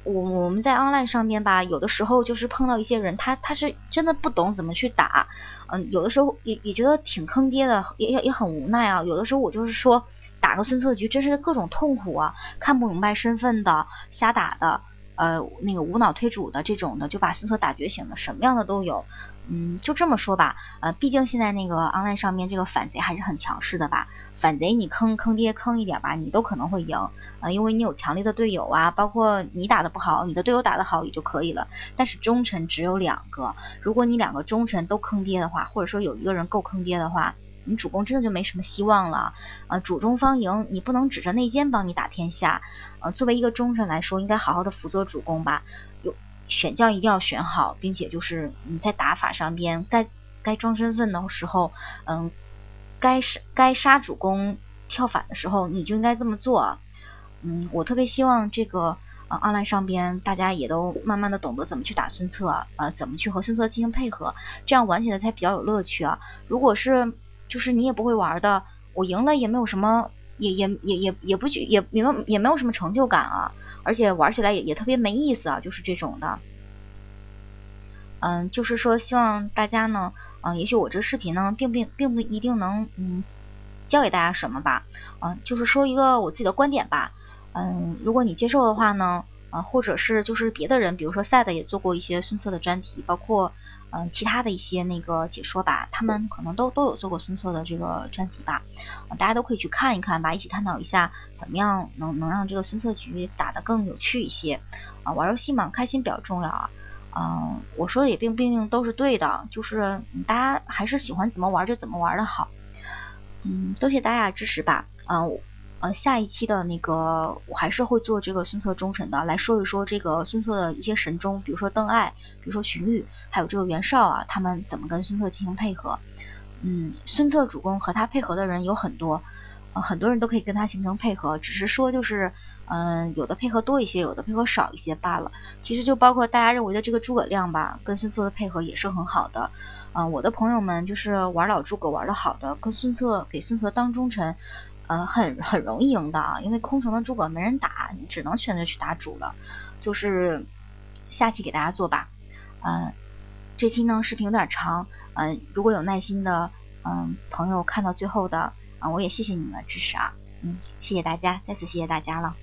我我们在 online 上面吧，有的时候就是碰到一些人，他他是真的不懂怎么去打，嗯，有的时候也也觉得挺坑爹的，也也也很无奈啊，有的时候我就是说。打个孙策局真是各种痛苦啊！看不明白身份的、瞎打的、呃那个无脑推主的这种的，就把孙策打觉醒了，什么样的都有。嗯，就这么说吧，呃，毕竟现在那个 online 上面这个反贼还是很强势的吧？反贼你坑坑爹坑一点吧，你都可能会赢啊，因为你有强力的队友啊，包括你打的不好，你的队友打的好也就可以了。但是忠臣只有两个，如果你两个忠臣都坑爹的话，或者说有一个人够坑爹的话。你主公真的就没什么希望了啊！主中方赢，你不能指着内奸帮你打天下。呃，作为一个忠臣来说，应该好好的辅佐主公吧。选将一定要选好，并且就是你在打法上边该该装身份的时候，嗯，该杀该杀主公跳反的时候，你就应该这么做。嗯，我特别希望这个呃 online 上边大家也都慢慢的懂得怎么去打孙策，呃，怎么去和孙策进行配合，这样玩起来才比较有乐趣啊。如果是就是你也不会玩的，我赢了也没有什么，也也也也也不也也没有也没有什么成就感啊，而且玩起来也也特别没意思啊，就是这种的。嗯，就是说希望大家呢，嗯，也许我这视频呢，并并并不一定能嗯教给大家什么吧，嗯，就是说一个我自己的观点吧，嗯，如果你接受的话呢。啊，或者是就是别的人，比如说赛的也做过一些孙策的专题，包括嗯其他的一些那个解说吧，他们可能都都有做过孙策的这个专辑吧，啊，大家都可以去看一看吧，一起探讨一下怎么样能能让这个孙策局打得更有趣一些。啊，玩游戏嘛，开心比较重要啊，嗯，我说的也并不一定都是对的，就是大家还是喜欢怎么玩就怎么玩的好，嗯，多谢大家支持吧，嗯。呃，下一期的那个我还是会做这个孙策忠臣的，来说一说这个孙策的一些神忠，比如说邓艾，比如说荀彧，还有这个袁绍啊，他们怎么跟孙策进行配合？嗯，孙策主公和他配合的人有很多，呃，很多人都可以跟他形成配合，只是说就是，嗯，有的配合多一些，有的配合少一些罢了。其实就包括大家认为的这个诸葛亮吧，跟孙策的配合也是很好的。嗯，我的朋友们就是玩老诸葛玩的好的，跟孙策给孙策当忠臣。呃，很很容易赢的啊，因为空城的诸葛没人打，你只能选择去打主了。就是下期给大家做吧。嗯，这期呢视频有点长，嗯，如果有耐心的嗯朋友看到最后的，啊，我也谢谢你们的支持啊，嗯，谢谢大家，再次谢谢大家了。